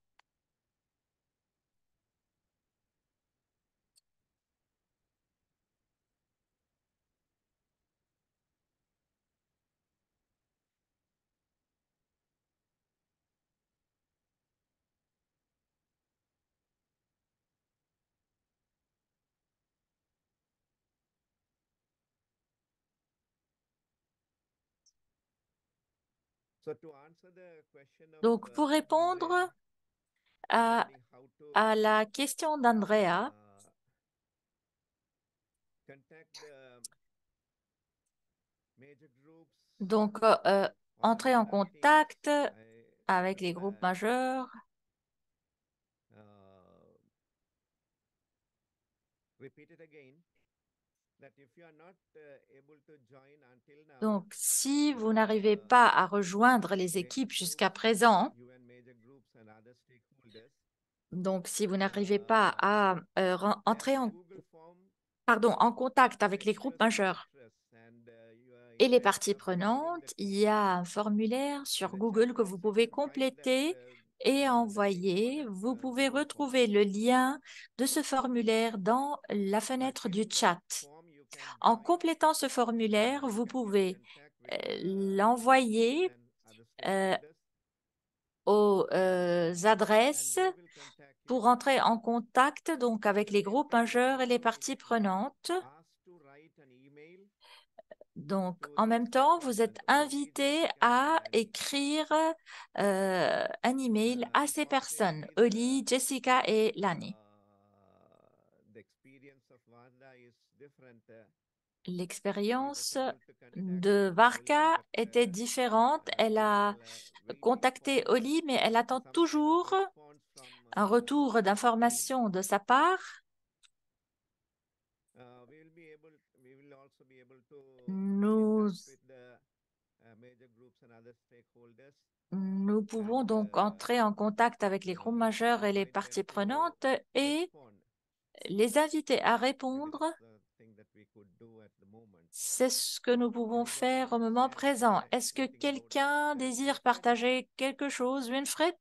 Donc, uh, pour répondre Andrea à, la question d'Andrea, uh, donc euh, or entrer en contact avec les groupes uh, majeurs, Donc, si vous the n'arrivez pas à rejoindre les équipes jusqu'à présent, donc si vous n'arrivez pas à euh, entrer en, pardon, contact avec les groupes majeurs uh, et les parties prenantes, il y a un formulaire sur Google que vous pouvez compléter uh, et uh, envoyer. Vous uh, pouvez retrouver le lien de ce formulaire dans la fenêtre du chat. En complétant ce formulaire, vous pouvez euh, l'envoyer euh, aux euh, uh, adresses pour entrer en contact donc avec les groupes majeurs et les parties prenantes. Donc, en même temps, vous êtes invité à écrire un email à ces personnes, Oli, Jessica et Lani. uh, the experience of Wanda is different. Uh, she was L'expérience de Varka était différente. Elle a contacté Oli, mais elle attend toujours un retour d'information de sa part. Nous, pouvons donc entrer en contact avec les groupes majeurs et les parties prenantes et les inviter à répondre. C'est ce que nous pouvons faire au moment présent. Est-ce que quelqu'un désire Winfred? partager quelque chose, Winfred?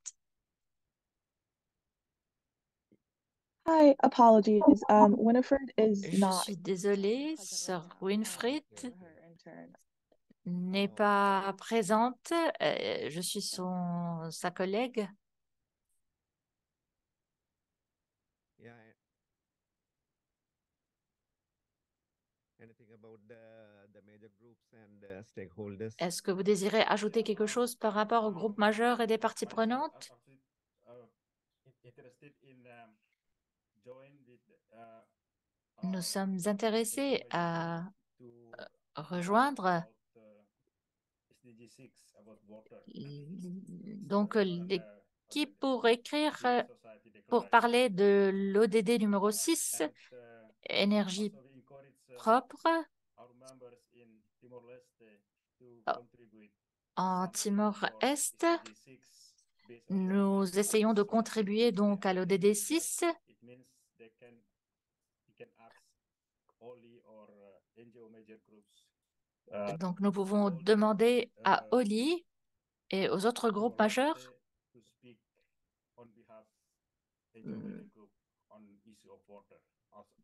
Hi, apologies. Um, Winifred is Je not suis désolée. Um, her intern. n'est Oh, pas présente. Euh, je suis son, sa collègue. Yeah. a- Anything about the, the major groups and uh, stakeholders? Est-ce que vous désirez ajouter quelque chose par rapport au groupe majeur et des parties prenantes? Nous sommes intéressés à rejoindre donc l'équipe pour écrire, euh, pour parler de l'ODD numéro 6, énergie propre en Timor-Est. Nous essayons de contribuer donc à l'ODD 6. Donc, nous pouvons demander à Oli et aux autres groupes majeurs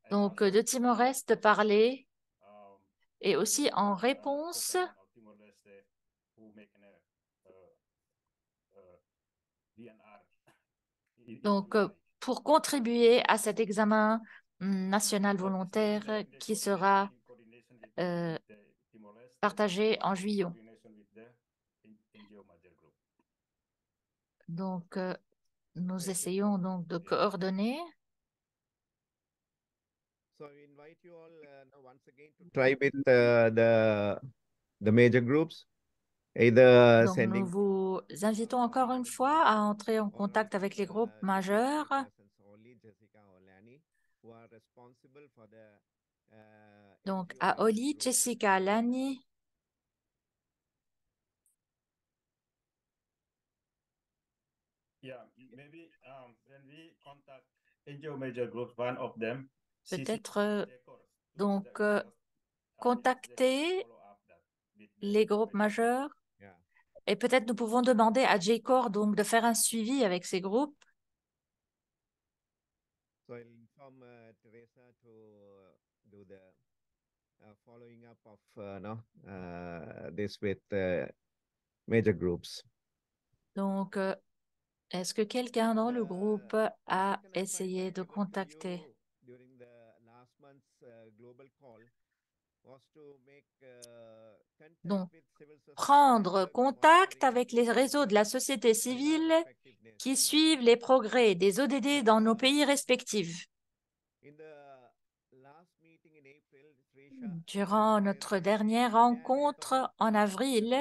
donc de Timor-Est parler et aussi en réponse donc euh, pour contribuer à cet examen national volontaire qui sera euh, partagé en juillet. Donc, euh, nous essayons donc de coordonner. So we invite you all uh, now once again to try with uh, the the major groups, either Donc, nous vous invitons encore une fois à entrer en contact avec les groupes uh, majeurs. persons, Oli, Jessica or Lanny, who are responsible for the uh, Donc, NGO à major Oli, groups. Jessica, Lani, Uh, euh, Peut-être euh, donc euh, contacter les groupes majeurs. Et peut-être nous pouvons demander à JCOR donc de faire un suivi avec ces groupes. Donc, euh, est-ce que quelqu'un dans le groupe Uh, a essayé de contacter? Donc, prendre contact avec les réseaux de la société civile qui suivent les progrès des ODD dans nos pays respectifs. Durant notre dernière rencontre en avril,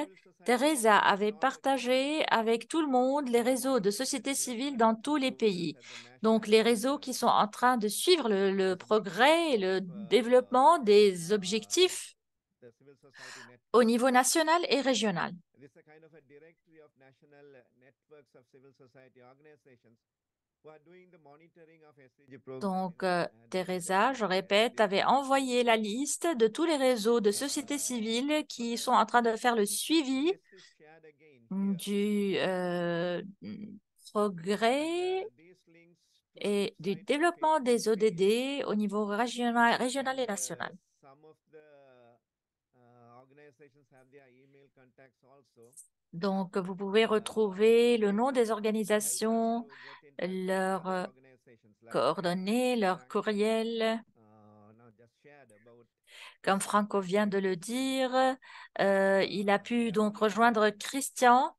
Teresa avait partagé avec tout le monde les réseaux de société civile dans tous les pays. Donc, les réseaux qui sont en train de suivre le, progrès et le of uh, développement des uh, objectifs au niveau national et régional. Uh. Donc, euh, uh, Teresa, je répète, avait envoyé la liste de tous les réseaux de société civile qui sont en train de faire le suivi du euh, progrès uh, et du développement des ODD au niveau régional, régional et uh, national. some of the uh, organizations have their email contacts also. Donc, vous pouvez Uh, retrouver le nom des organisations, leurs euh, coordonnées, leurs courriels. uh, Comme Franco vient de le dire, euh, il a pu donc rejoindre Christian.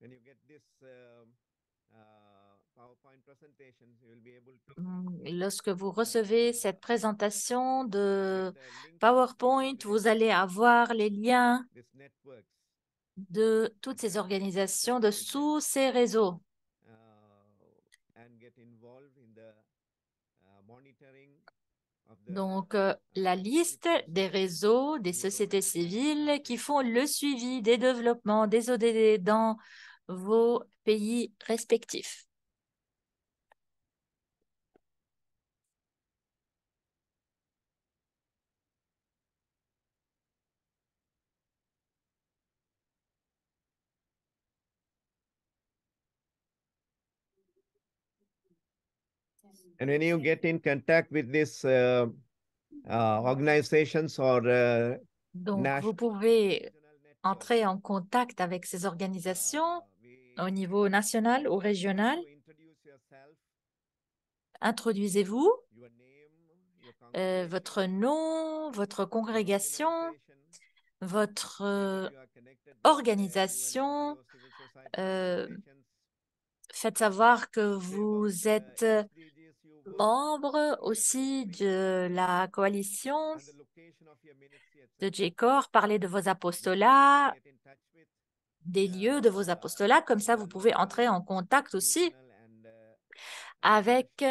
when you get this um, uh, PowerPoint presentation, you will be able to Mm, Lorsque vous recevez cette présentation de PowerPoint, vous allez avoir les liens de toutes ces organisations de sous ces réseaux. Donc, euh, la liste des réseaux des sociétés civiles qui font le suivi des développements des ODD dans vos pays respectifs. And when you get in contact with these uh, uh, organizations or uh, Donc, vous pouvez entrer en contact avec ces organisations uh, au niveau national ou régional. Introduisez-vous, your name, your euh, votre nom, votre congrégation, votre euh, uh, organisation. Euh, faites savoir que vous the êtes membre aussi de la coalition de. JCOR. Parlez de vos apostolats, des lieux de vos apostolats. Comme ça, vous pouvez entrer en contact aussi avec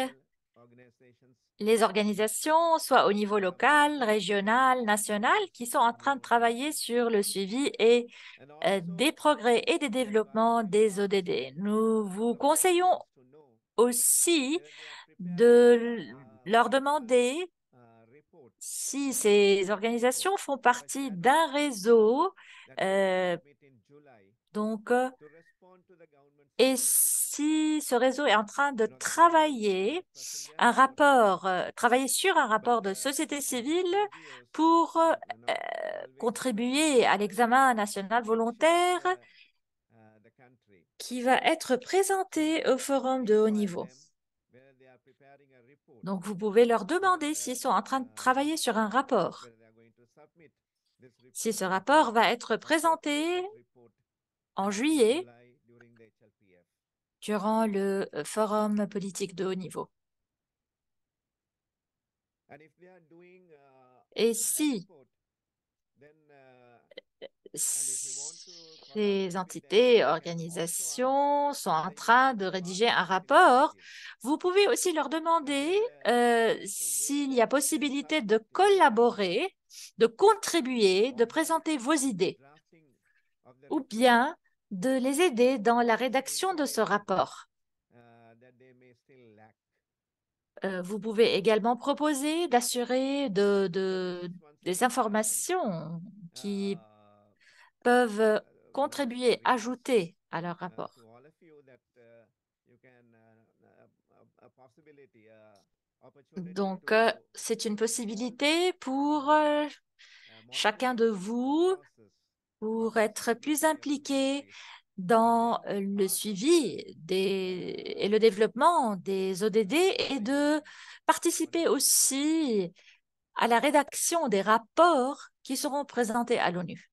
les organisations, soit au niveau local, régional, national, qui sont en train de travailler sur le suivi et euh, des progrès et des développements des ODD. Nous vous conseillons aussi de leur demander si ces organisations font partie d'un réseau, euh, donc, euh, et si ce réseau est en train de travailler un rapport, euh, travailler sur un rapport de société civile pour contribuer à l'examen national volontaire qui va être présenté au forum de haut niveau. them whether they are preparing a report Donc, vous pouvez leur demander s'ils sont en train de travailler sur un rapport. Si ce rapport va être présenté en juillet durant le euh, forum politique de haut niveau. Et si report, then uh, ces entités, organisations sont en train de rédiger un rapport, vous pouvez aussi leur demander euh, s'il y a possibilité de collaborer, de contribuer, de présenter vos idées. ou bien de les aider dans la rédaction de ce rapport. Euh, vous pouvez également proposer d'assurer de, de- des informations qui peuvent contribuer, ajouter à leur rapport. Donc, euh, c'est une possibilité pour euh, chacun de vous pour être plus impliqué dans euh, le suivi des, et le développement des ODD et de participer aussi à la rédaction des rapports qui seront présentés à l'ONU.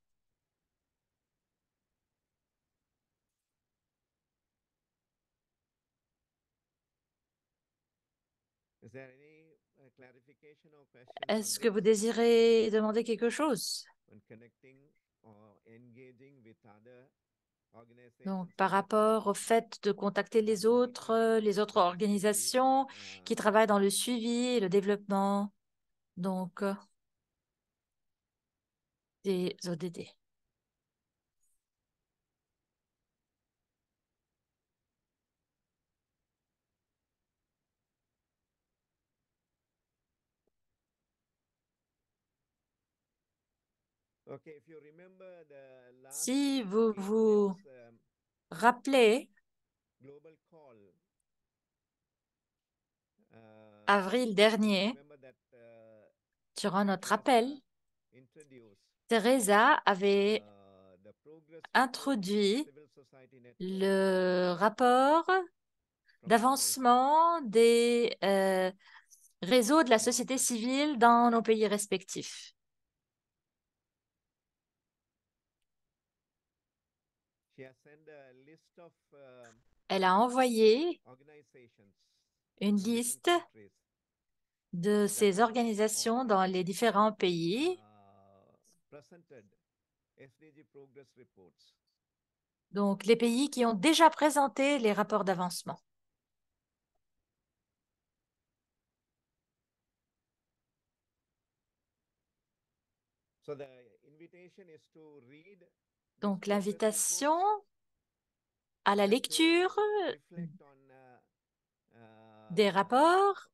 Est-ce que vous désirez demander quelque chose? Donc, par rapport au fait de contacter les autres, les autres organisations qui travaillent dans le suivi le développement, donc, euh, des ODD. Si vous vous rappelez, avril dernier, durant notre appel, Teresa avait introduit le rapport d'avancement des euh, réseaux de la société civile dans nos pays respectifs. Elle a envoyé une liste de ces organisations dans les différents pays. Donc, les pays qui ont déjà présenté les rapports d'avancement. Donc, l'invitation à la lecture des rapports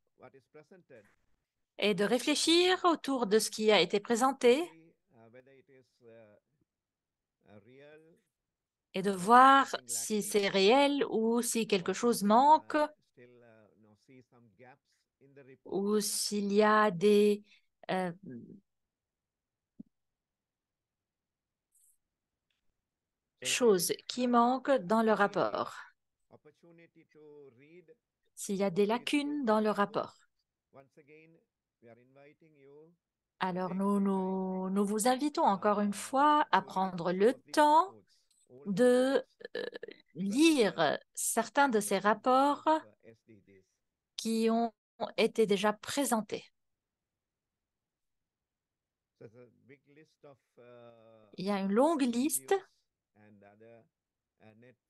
et de réfléchir autour de ce qui a été présenté et de voir si c'est réel ou si quelque chose manque ou s'il y a des euh, choses qui manquent dans le rapport, s'il y a des lacunes dans le rapport. Alors, nous, nous, nous vous invitons encore une fois à prendre le temps de euh, lire certains de ces rapports qui ont été déjà présentés. Il y a une longue liste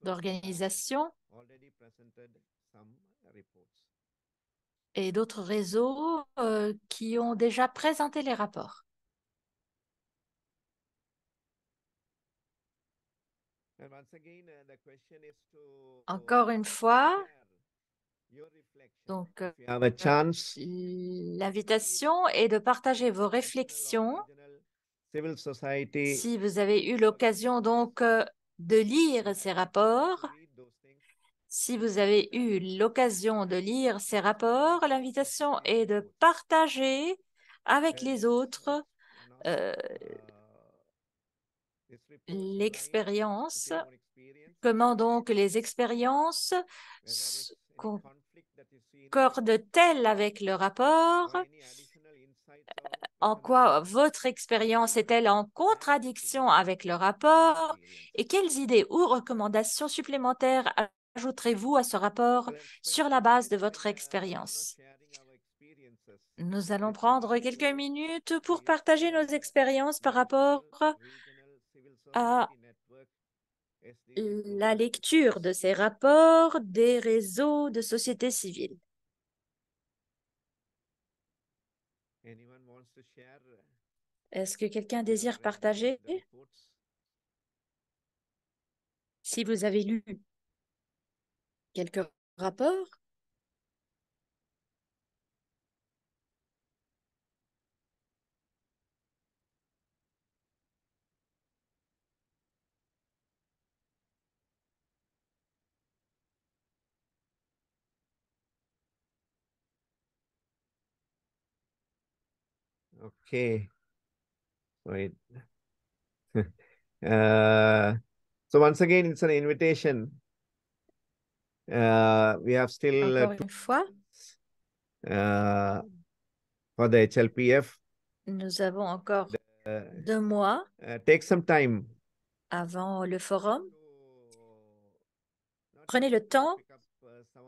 d'organisations et d'autres réseaux euh, qui ont déjà présenté les rapports. Encore une fois, donc euh, l'invitation est de partager vos réflexions. Si vous avez eu l'occasion donc euh, de lire ces rapports, si vous avez eu l'occasion de lire ces rapports, l'invitation est de partager avec les autres euh, l'expérience. Comment donc les expériences concordent-elles avec le rapport? En quoi votre expérience est-elle en contradiction avec le rapport? Et quelles idées ou recommandations supplémentaires ajouterez-vous à ce rapport sur la base de votre expérience? Nous allons prendre quelques minutes pour partager nos expériences par rapport à la lecture de ces rapports des réseaux de société civile. Est-ce que quelqu'un désire partager? Si vous avez lu quelques rapports. Okay. Right. uh, so once again, it's an invitation. Uh, we have still uh, encore une fois, uh, for the HLPF. nous avons encore Uh, deux mois uh, take some time. avant le forum. Prenez le temps uh,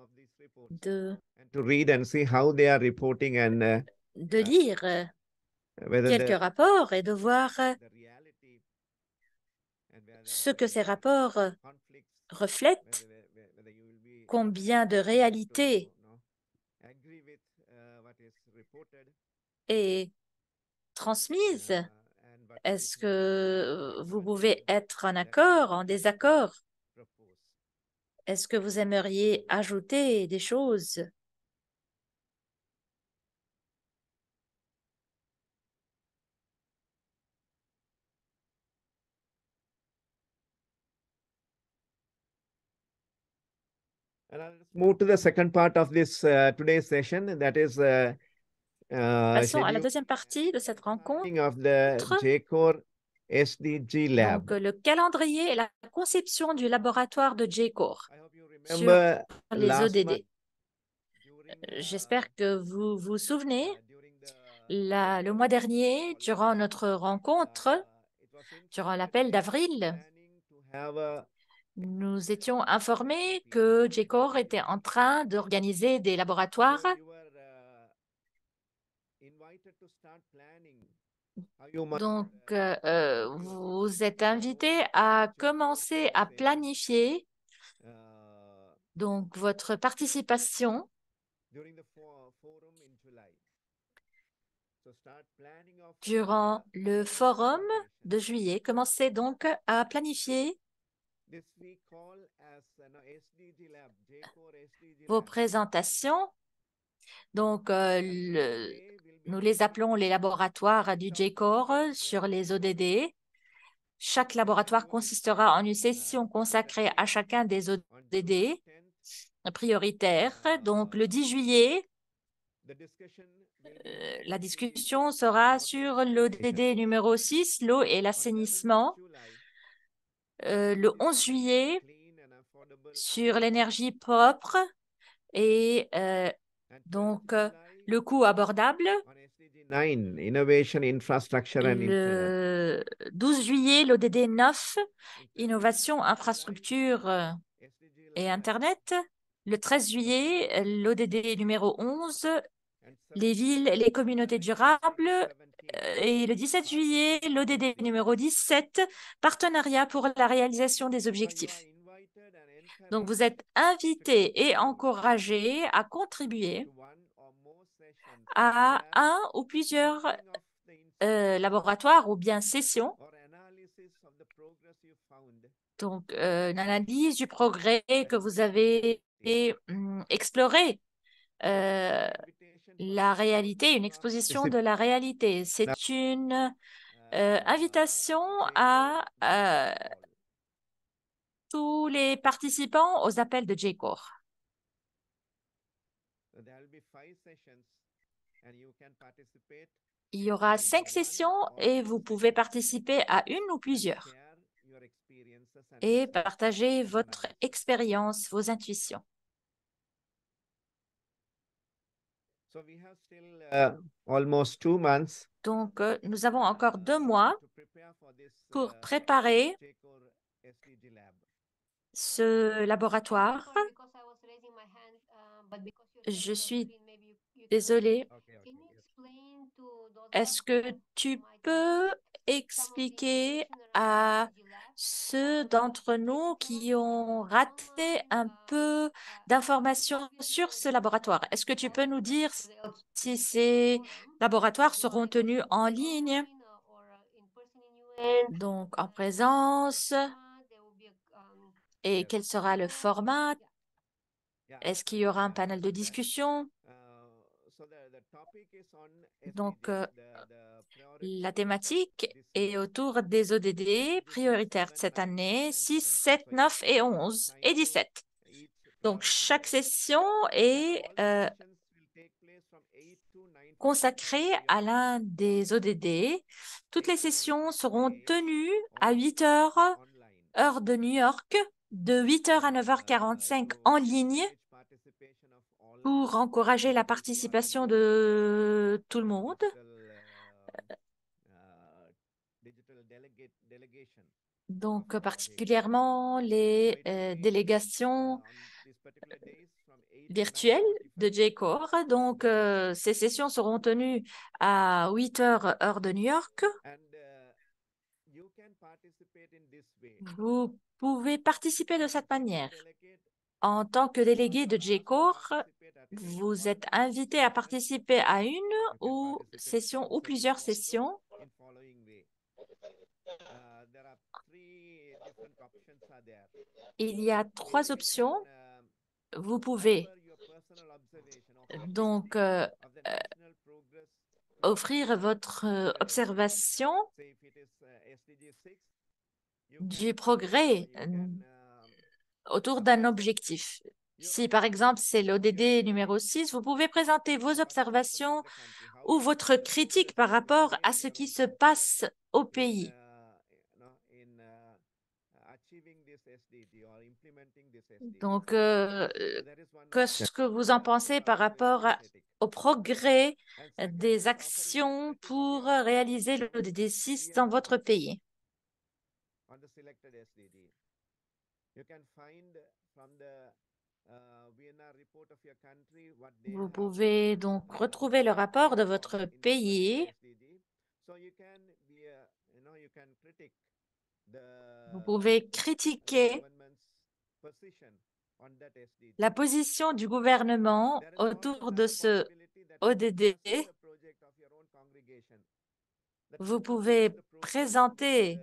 de, and to read and see how they are reporting and uh, de lire quelques rapports et de voir euh, ce que ces rapports euh, reflètent, combien de réalité est transmise. Est-ce que vous pouvez être en accord, en désaccord? Est-ce que vous aimeriez ajouter des choses? Move to the second part of this uh, today's session, that is uh, uh, Passons à la deuxième partie de cette rencontre. planning of the JCORE SDG lab. Donc, le calendrier et la conception du laboratoire de JCORE I hope you sur remember les ODD. during, Euh, uh, J'espère que vous vous souvenez, during the la- le mois dernier, durant notre rencontre, uh, durant l'appel d'avril, nous étions informés que JCORE était en train d'organiser des laboratoires. Uh, Donc, uh, euh, euh, vous êtes invités à commencer à planifier uh, donc votre participation. durant le forum de juillet. Commencez donc à planifier vos présentations. Donc, euh, le- nous les appelons les laboratoires du JCORE sur les ODD. Chaque laboratoire consistera en une session consacrée à chacun des ODD July 10th, prioritaires. Donc, le 10 juillet, euh, la discussion sera sur l'ODD numéro 6, l'eau et On 11th l'assainissement. Euh, le 11 juillet, sur l'énergie propre et euh, and 12th donc euh, le coût abordable. on SDG 9, innovation, infrastructure and internet. Le 12 juillet, l'ODD 9, innovation, infrastructure et 11, Internet. Le 13 juillet, l'ODD numéro 11, and les villes et les communautés durables. 17, Et le 17 juillet, l'ODD numéro 17, partenariat pour la réalisation des objectifs. Donc, vous êtes invités et encouragés à contribuer à un ou plusieurs euh, laboratoires ou bien sessions, donc euh, analyse du progrès que vous avez hum, exploré, euh, la réalité, une exposition de la réalité. C'est une euh, invitation à euh, tous les participants aux appels de participate Il y aura cinq sessions et vous pouvez participer à une ou plusieurs et partager votre expérience, vos intuitions. So we have still uh, almost two months Donc, euh, nous avons encore deux mois pour uh, préparer ce laboratoire. Uh, Je suis désolée. Est-ce que tu peux expliquer à? Ceux d'entre nous qui ont raté un peu d'informations sur ce laboratoire? Est-ce que tu peux nous dire si ces laboratoires seront tenus en ligne, donc en présence Et quel sera le format? Est-ce qu'il y aura un panel de discussion? Donc, euh, la thématique est autour des ODD prioritaires de cette année, 6, 7, 9 et 11 et 17. Donc, chaque session est euh, consacrée à l'un des ODD. Toutes les sessions seront tenues à 8 heures, heure de New York, de 8 heures à 9h45 en ligne pour encourager la participation de tout le monde. Donc, particulièrement les euh, délégations virtuelles de JCORE. Donc, euh, ces sessions seront tenues à 8 heures heure de New York. Vous pouvez participer de cette manière. En tant que délégué de JCORE, vous êtes invité à participer à une ou session ou plusieurs sessions? Il y a trois options. Vous pouvez donc euh, euh, offrir votre euh, observation du progrès autour d'un objectif. Si, par exemple, c'est l'ODD numéro 6, vous pouvez présenter vos observations ou votre critique par rapport à ce qui se passe au pays. Donc, euh, qu'est-ce que vous en pensez par rapport au progrès des actions pour réaliser l'ODD 6 dans votre pays? Vous pouvez donc retrouver le rapport de votre pays. Vous pouvez critiquer la position du gouvernement autour de ce ODD. Vous pouvez présenter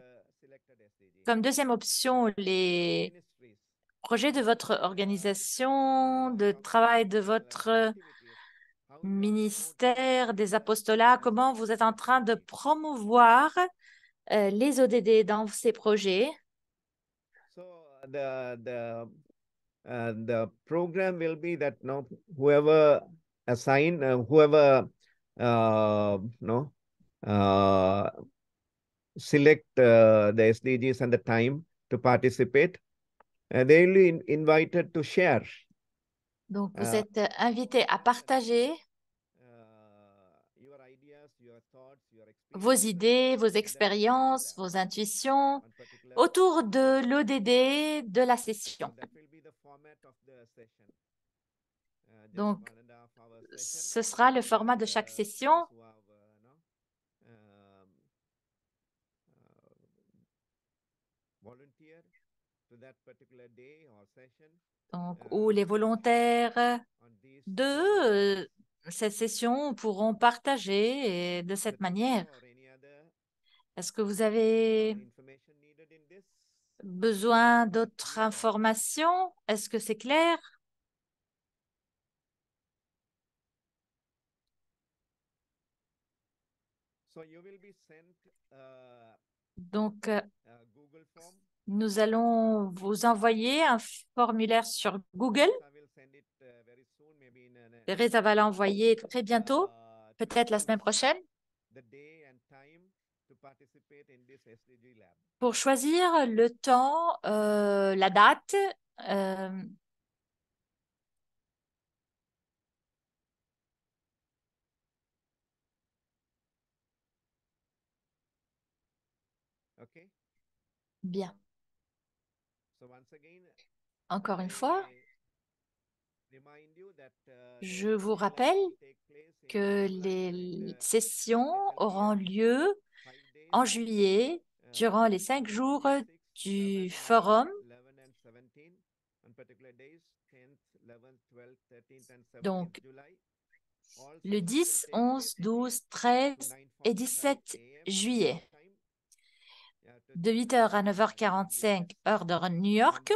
comme deuxième option les projets de votre organisation, de travail de votre ministère des apostolats, comment vous êtes en train de promouvoir euh, les ODD dans ces projets? the the uh, the program will be that no whoever assign uh, whoever uh, no uh, select uh, the SDGs and the time to participate, uh, they will be in- invited to share. Donc, vous Uh, êtes invité à partager your ideas, your thoughts, your vos idées, vos expériences, vos intuitions autour de l'ODD de la session. Uh, Donc, ce sera le format de chaque Uh, session. those who have, uh, no, um, uh, volunteer to that particular day or session Donc, où les volontaires de uh, euh, cette session pourront partager de cette manière. Est-ce que vous uh, avez besoin d'autres informations? Est-ce que c'est clair? Uh, Donc, euh, a Google form. Nous allons vous envoyer un formulaire sur Google. Teresa va l'envoyer très bientôt, peut-être la semaine prochaine, pour choisir le temps, euh, la date. euh, bien. Encore une fois, je vous rappelle que les sessions auront lieu en juillet durant les cinq jours 6, du 11, forum. 11 and 17 on particular days, 10th, 11th, 12th, 13th and 17th Donc, le sessions will 10, take 11, place in 12, 8 13 to et 9:45 17 a.m. juillet, de 8h à 9h45 heure de New York.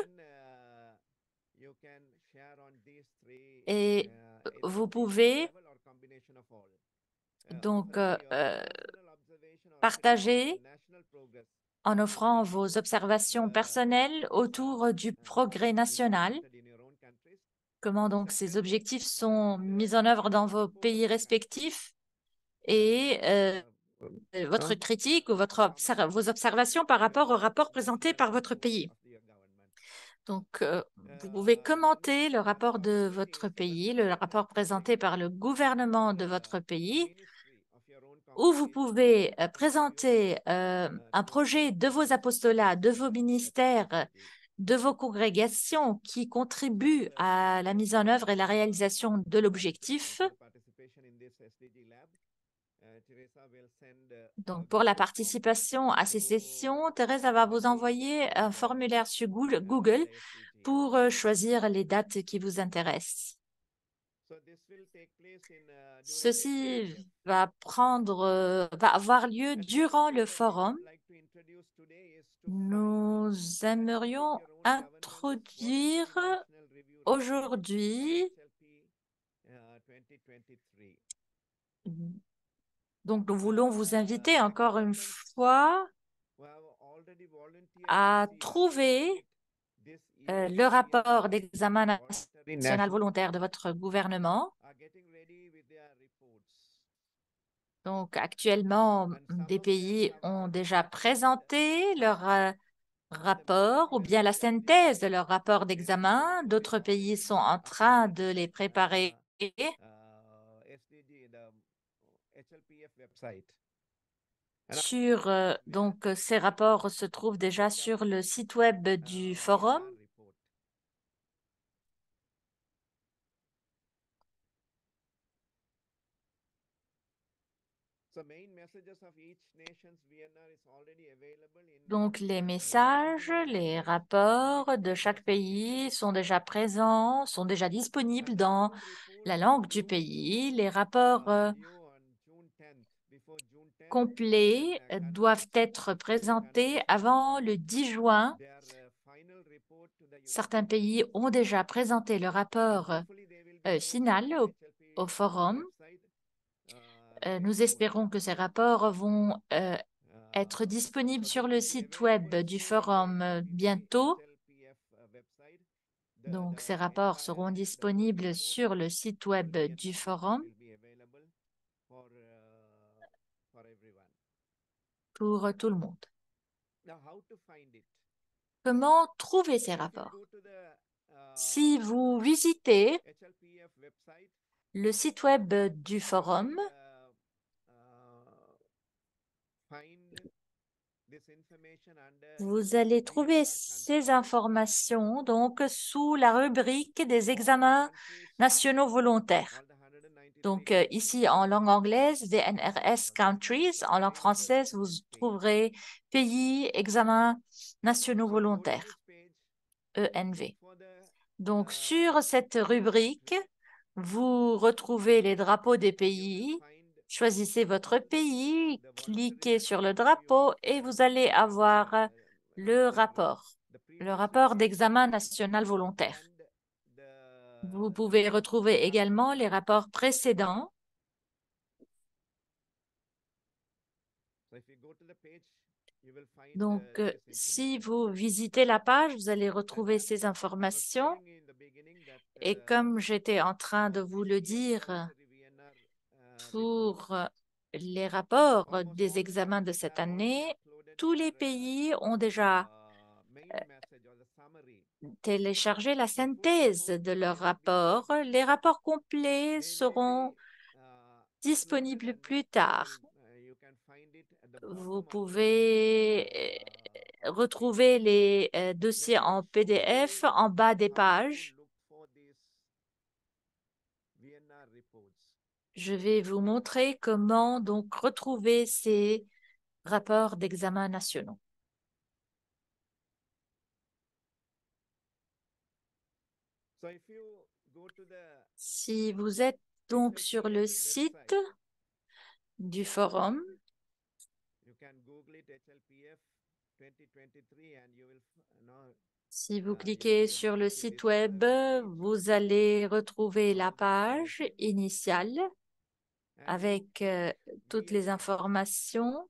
And then, uh, Et vous pouvez donc euh, euh, partager en offrant vos observations personnelles autour du progrès national. Comment donc ces objectifs sont mis en œuvre dans vos pays respectifs et euh, votre critique ou votre vos observations par rapport au rapport présenté par votre pays. Donc, euh, vous pouvez commenter le rapport de votre pays, le rapport présenté par le gouvernement de votre pays, ou vous pouvez euh, présenter euh, un projet de vos apostolats, de vos ministères, de vos congrégations qui contribuent à la mise en œuvre et la réalisation de l'objectif. Donc, pour la participation à ces sessions, Teresa va vous envoyer un formulaire sur Goog- Google pour euh, choisir les dates qui vous intéressent. Ceci va prendre, euh, va avoir lieu durant le forum. Nous aimerions introduire aujourd'hui, donc nous voulons vous inviter encore une fois à trouver euh, le rapport d'examen national volontaire de votre gouvernement. Donc, actuellement, des pays ont déjà présenté leur euh, rapport ou bien la synthèse de leur rapport d'examen. D'autres pays sont en train de les préparer. Sur, euh, donc, euh, ces rapports se trouvent déjà sur le site web du forum. Donc, les messages, les rapports de chaque pays sont déjà présents, sont déjà disponibles dans la langue du pays. Les rapports euh, complets euh, doivent être présentés avant le 10 juin. Certains pays ont déjà présenté le rapport euh, final au, forum. Euh, nous espérons que ces rapports vont être disponibles sur le site web du forum bientôt. Donc, ces rapports seront disponibles sur le site web du forum pour tout le monde. Comment trouver ces rapports? Si vous visitez le site web du forum, vous allez trouver ces informations donc sous la rubrique des examens nationaux volontaires. Donc euh, ici en langue anglaise, des NRS countries, en langue française, vous trouverez pays, examens nationaux volontaires, ENV. Donc sur cette rubrique, vous retrouvez les drapeaux des pays. Choisissez votre pays, cliquez sur le drapeau et vous allez avoir le rapport, le rapport d'examen national volontaire. Vous pouvez retrouver également les rapports précédents. Donc, euh, si vous visitez la page, vous allez retrouver ces informations. Et comme j'étais en train de vous le dire, pour les rapports des examens de cette année, tous les pays ont déjà téléchargé la synthèse de leur rapport. Les rapports complets seront disponibles plus tard. Vous pouvez euh, retrouver les euh, dossiers en PDF en bas des pages. Je vais vous montrer comment donc retrouver ces rapports d'examen nationaux. Si vous êtes donc sur le site du forum, Si vous cliquez sur le site web, vous allez retrouver la page initiale avec euh, toutes les informations.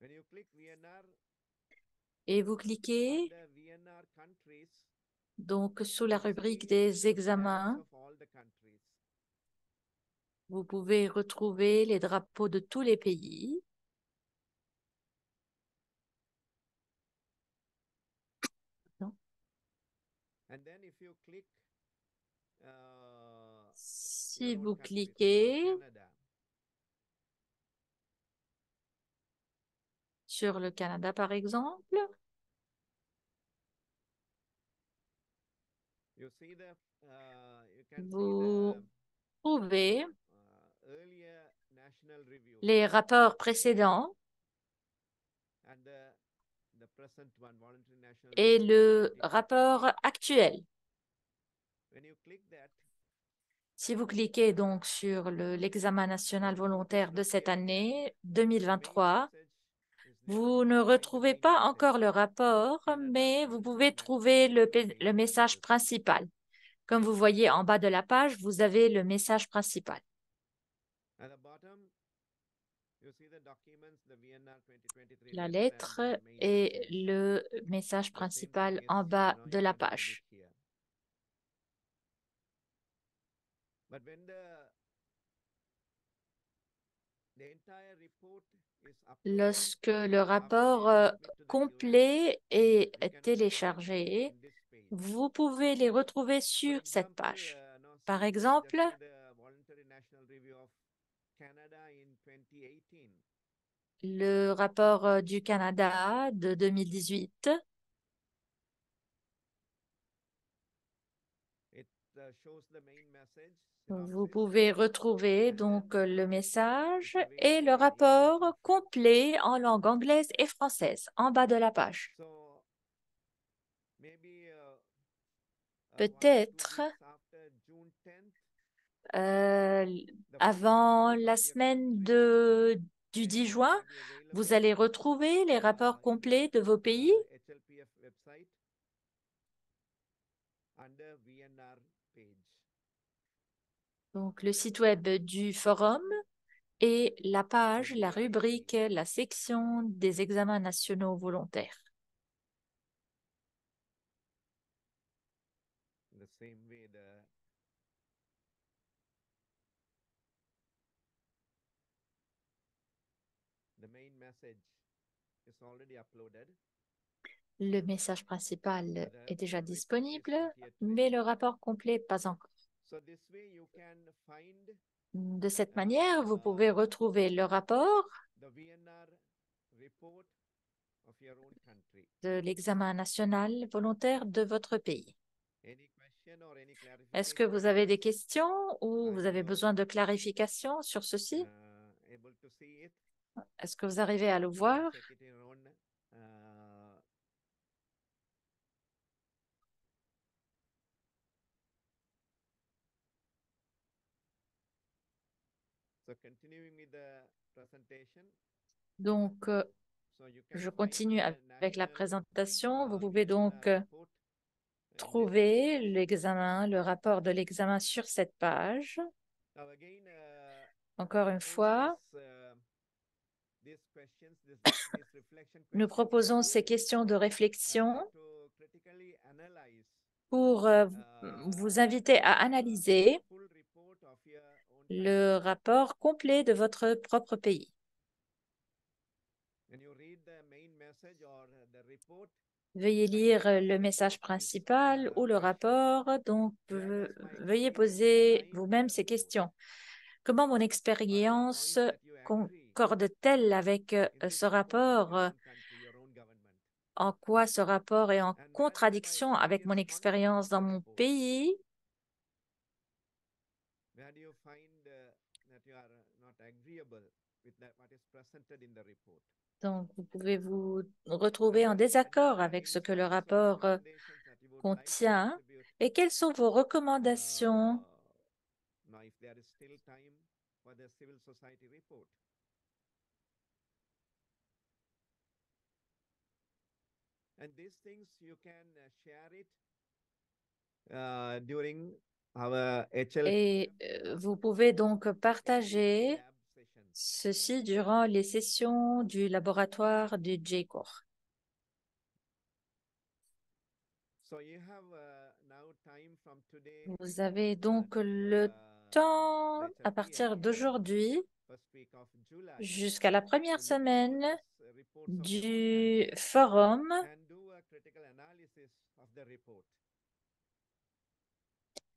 When you click VNR, Et vous cliquez donc sous la rubrique des examens. Vous pouvez retrouver les drapeaux de tous les pays. Uh, Si vous cliquez Canada, sur le Canada, par exemple, uh, vous trouvez uh, les rapports précédents et le 2020. rapport actuel. Si vous cliquez donc sur le- l'examen national volontaire de cette année 2023, vous ne retrouvez pas encore le rapport, mais vous pouvez trouver le, le message principal. Comme vous voyez en bas de la page, vous avez le message principal. At the bottom, you see the documents, the VNR 2023 La lettre et le message principal en bas de la page. Lorsque le rapport euh, complet est téléchargé, vous pouvez les retrouver sur cette page. Par exemple, just see the voluntary national review of Canada in 2018. le rapport euh, du Canada de 2018, vous pouvez retrouver donc euh, le message et le rapport complet en langue anglaise et française en bas de la page. Uh, uh, Peut-être weeks after June 10th, euh, full avant la semaine de, du will 10 be juin, vous allez retrouver les uh, rapports complets de vos pays uh, HLPF website under VNR page. Donc le site web du forum et la page, la rubrique, la section des examens nationaux volontaires. Le message principal the est déjà disponible, mais le rapport complet pas encore. De cette manière, vous pouvez uh, retrouver le rapport de l'examen national volontaire de votre pays. Est-ce que vous avez des questions ou vous avez besoin de clarification sur ceci? uh? Est-ce que vous arrivez à le voir? check it in your own uh, So continuing with the presentation, Donc, euh, je continue avec la présentation. Vous uh, pouvez donc this trouver l'examen, le rapport de l'examen sur cette page. Uh, Encore une fois, uh, nous proposons ces questions de uh, réflexion pour euh, uh, vous inviter à analyser full report of your own le rapport complet de votre propre pays. Veuillez lire le message principal ou le rapport. Donc, ve- veuillez poser vous-même ces questions. Comment mon expérience concorde-t-elle avec euh, ce rapport? En quoi ce rapport est en contradiction avec mon expérience dans mon pays? Donc, vous pouvez vous retrouver en désaccord avec ce que le rapport euh, contient. Et quelles sont vos recommandations? Et euh, vous pouvez donc partager ceci durant les sessions du laboratoire you have uh, now time from today Vous avez donc le uh, temps à partir d'aujourd'hui jusqu'à la première semaine du forum.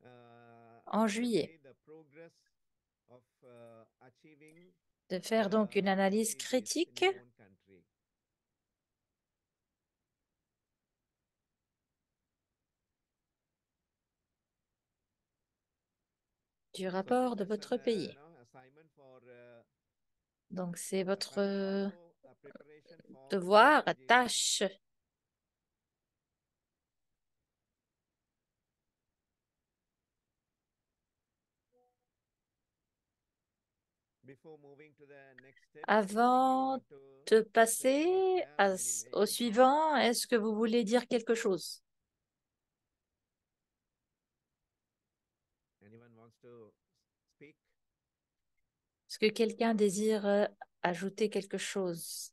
Uh, en juillet. De faire donc une analyse critique du rapport de votre pays. Donc c'est votre euh, devoir, tâche. Avant de passer à au suivant, est-ce que vous voulez dire quelque chose? Est-ce que quelqu'un désire euh, ajouter quelque chose?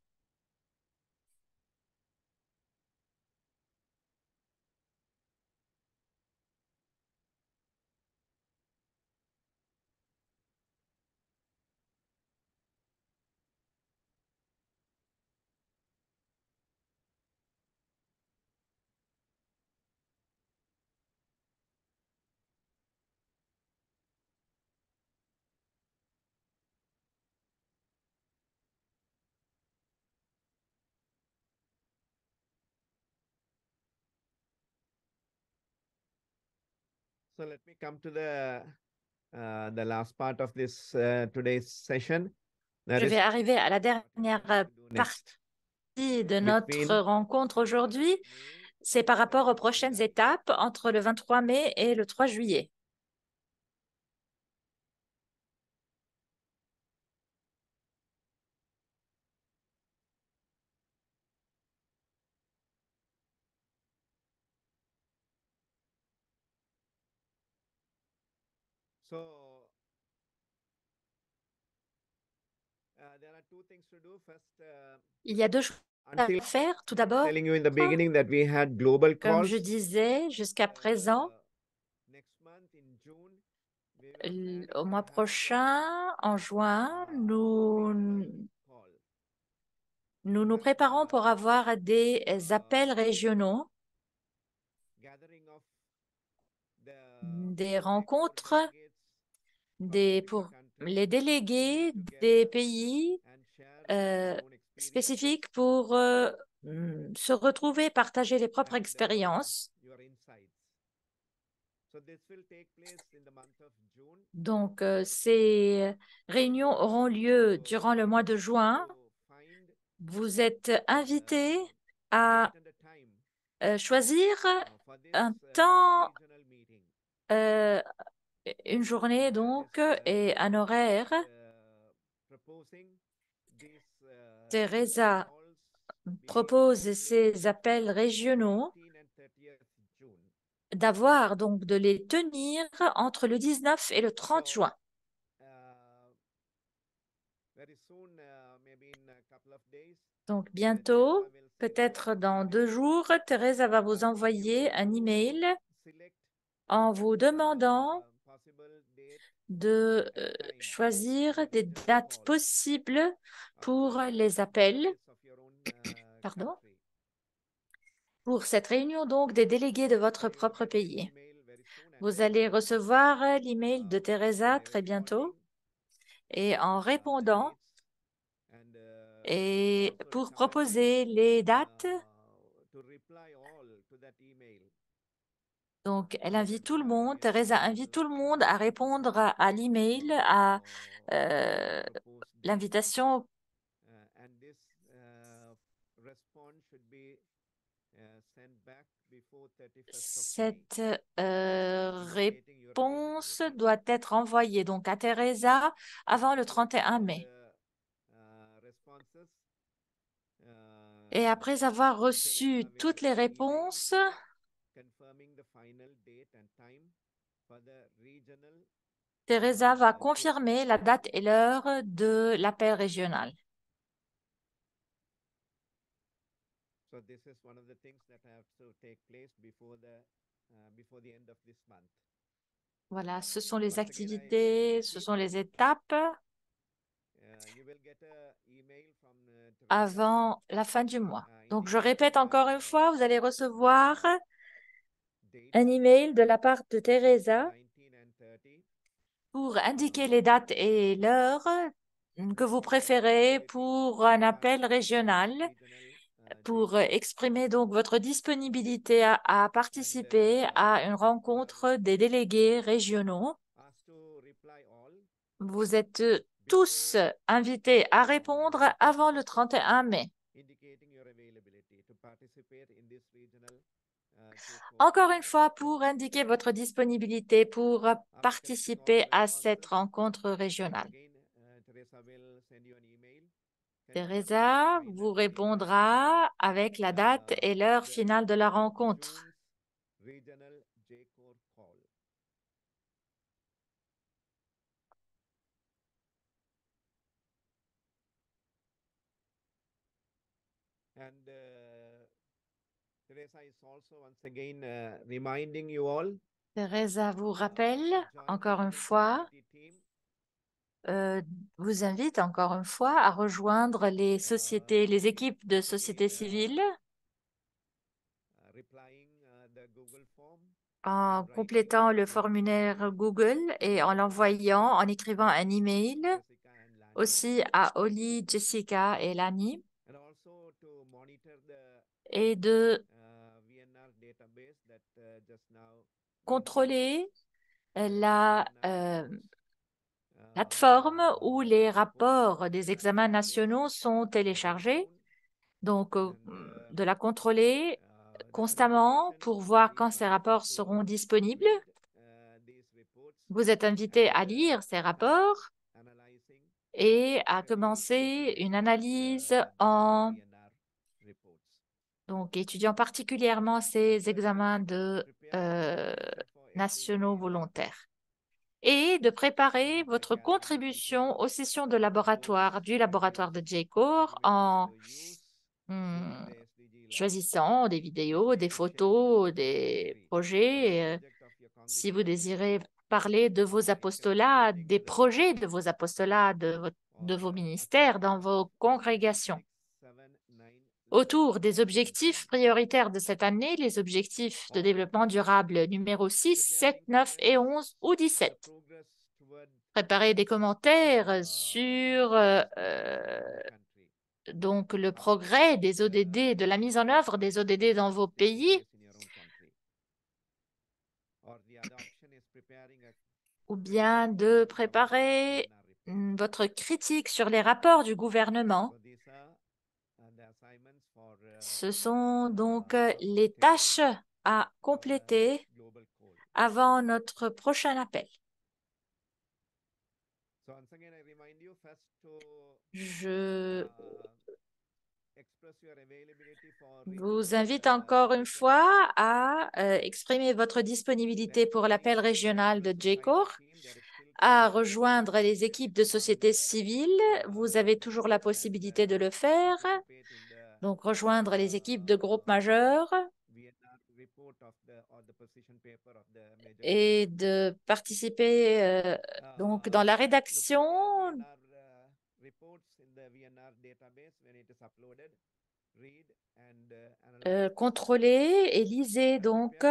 So let me come to the uh, the last part of this uh, today's session. That Je is vais arriver à la dernière euh, partie de Between notre rencontre aujourd'hui. C'est par rapport aux prochaines étapes entre le 23 mai et le 3 juillet. So uh, there are two things to do. First, uh, Il y a deux choses à faire. Tout d'abord, comme je disais jusqu'à présent, uh, planning au mois prochain, en juin, uh, nous nous, préparons pour uh, avoir des uh, appels régionaux, des rencontres des, pour les délégués des pays euh, spécifiques pour euh, mm, se retrouver, partager les propres expériences. Donc, euh, ces réunions auront lieu durant le mois de juin. Vous êtes invités à choisir un temps, une journée donc uh, et un horaire. uh, uh, Teresa propose ces appels régionaux 19 and 30th June. d'avoir donc de les tenir entre le 19 et le 30 So, juin. Donc bientôt, peut-être an dans deux jours, Teresa va vous envoyer un email en vous demandant de euh, choisir des dates possibles pour les appels, pardon, pour cette réunion donc des délégués de votre propre pays. Vous allez recevoir l'email de Teresa très bientôt. Et en répondant et pour proposer les dates, uh, to reply all to that email. Donc elle invite tout le monde, Teresa invite to tout le monde à répondre à, l'email, à euh, uh, l'invitation. and this response should be sent back before 31st of May, Cette euh, réponse doit être envoyée donc à Teresa avant le So let me 31 know mai. Et après avoir reçu toutes les réponses, confirming the final date and time for the regional Teresa va confirmer la date et l'heure de l'appel régional. So this is one of the things that have to take place before the before the end of this month. Voilà, ce sont les activités, ce sont les étapes Uh, uh, avant la fin du mois. uh, Donc, je répète encore une fois, vous allez recevoir un email de la part de Teresa 19 and 30 pour indiquer les dates et l'heure que vous préférez pour un appel régional, pour exprimer donc votre disponibilité à, à participer à une rencontre des délégués régionaux. Vous êtes tous invités à répondre avant le 31 mai. Encore une fois, pour indiquer votre disponibilité pour participer à cette rencontre régionale. Teresa vous répondra avec la date et l'heure finale de la rencontre. June's regional J4 call. And uh, Teresa is also once again uh, reminding you all Teresa vous rappelle encore une fois, euh, vous invite encore une fois à rejoindre les sociétés, les équipes de société civile. uh, uh, form. En complétant le formulaire Google et en l'envoyant, en écrivant un email aussi à Oli, Jessica et Lani. Et de uh, VNR database that uh, just now we contrôler euh, uh, la euh, reports, plateforme où les rapports des examens nationaux sont téléchargés. Donc, euh, uh, de la contrôler the constamment pour voir quand ces rapports seront disponibles. Vous êtes invité à lire ces rapports et à commencer une analyse en. Donc étudiant particulièrement ces examens de euh, nationaux volontaires et de préparer votre contribution aux sessions de laboratoire du laboratoire de videos JCOR that you will en hmm, choisissant des vidéos, des photos, des projets. Si vous désirez parler de vos apostolats, des projets de vos apostolats, de, vos ministères dans vos congrégations. 6, 7, 9 list Autour des objectifs prioritaires de cette année, les objectifs de développement durable numéro 6, 7, preparing 9 et comments 11 ou on the 17. progress toward Préparez des commentaires sur euh, euh, donc le progrès des ODD, de la mise en œuvre des ODD dans vos pays, ou bien de préparer votre critique sur les rapports du gouvernement. So these are uh, the assignments for uh, Ce sont donc uh, euh, les tâches à compléter avant notre prochain appel. Je uh, vous invite uh, encore une J4 fois à euh, exprimer votre disponibilité pour l'appel régional de JCOR, à rejoindre les équipes de société civile. Vous avez toujours la possibilité de le faire. Donc, rejoindre les équipes de groupe majeur VNR report of the or the position paper of the major et de participer euh, donc dans la rédaction uh, uh, euh, contrôler et lisez donc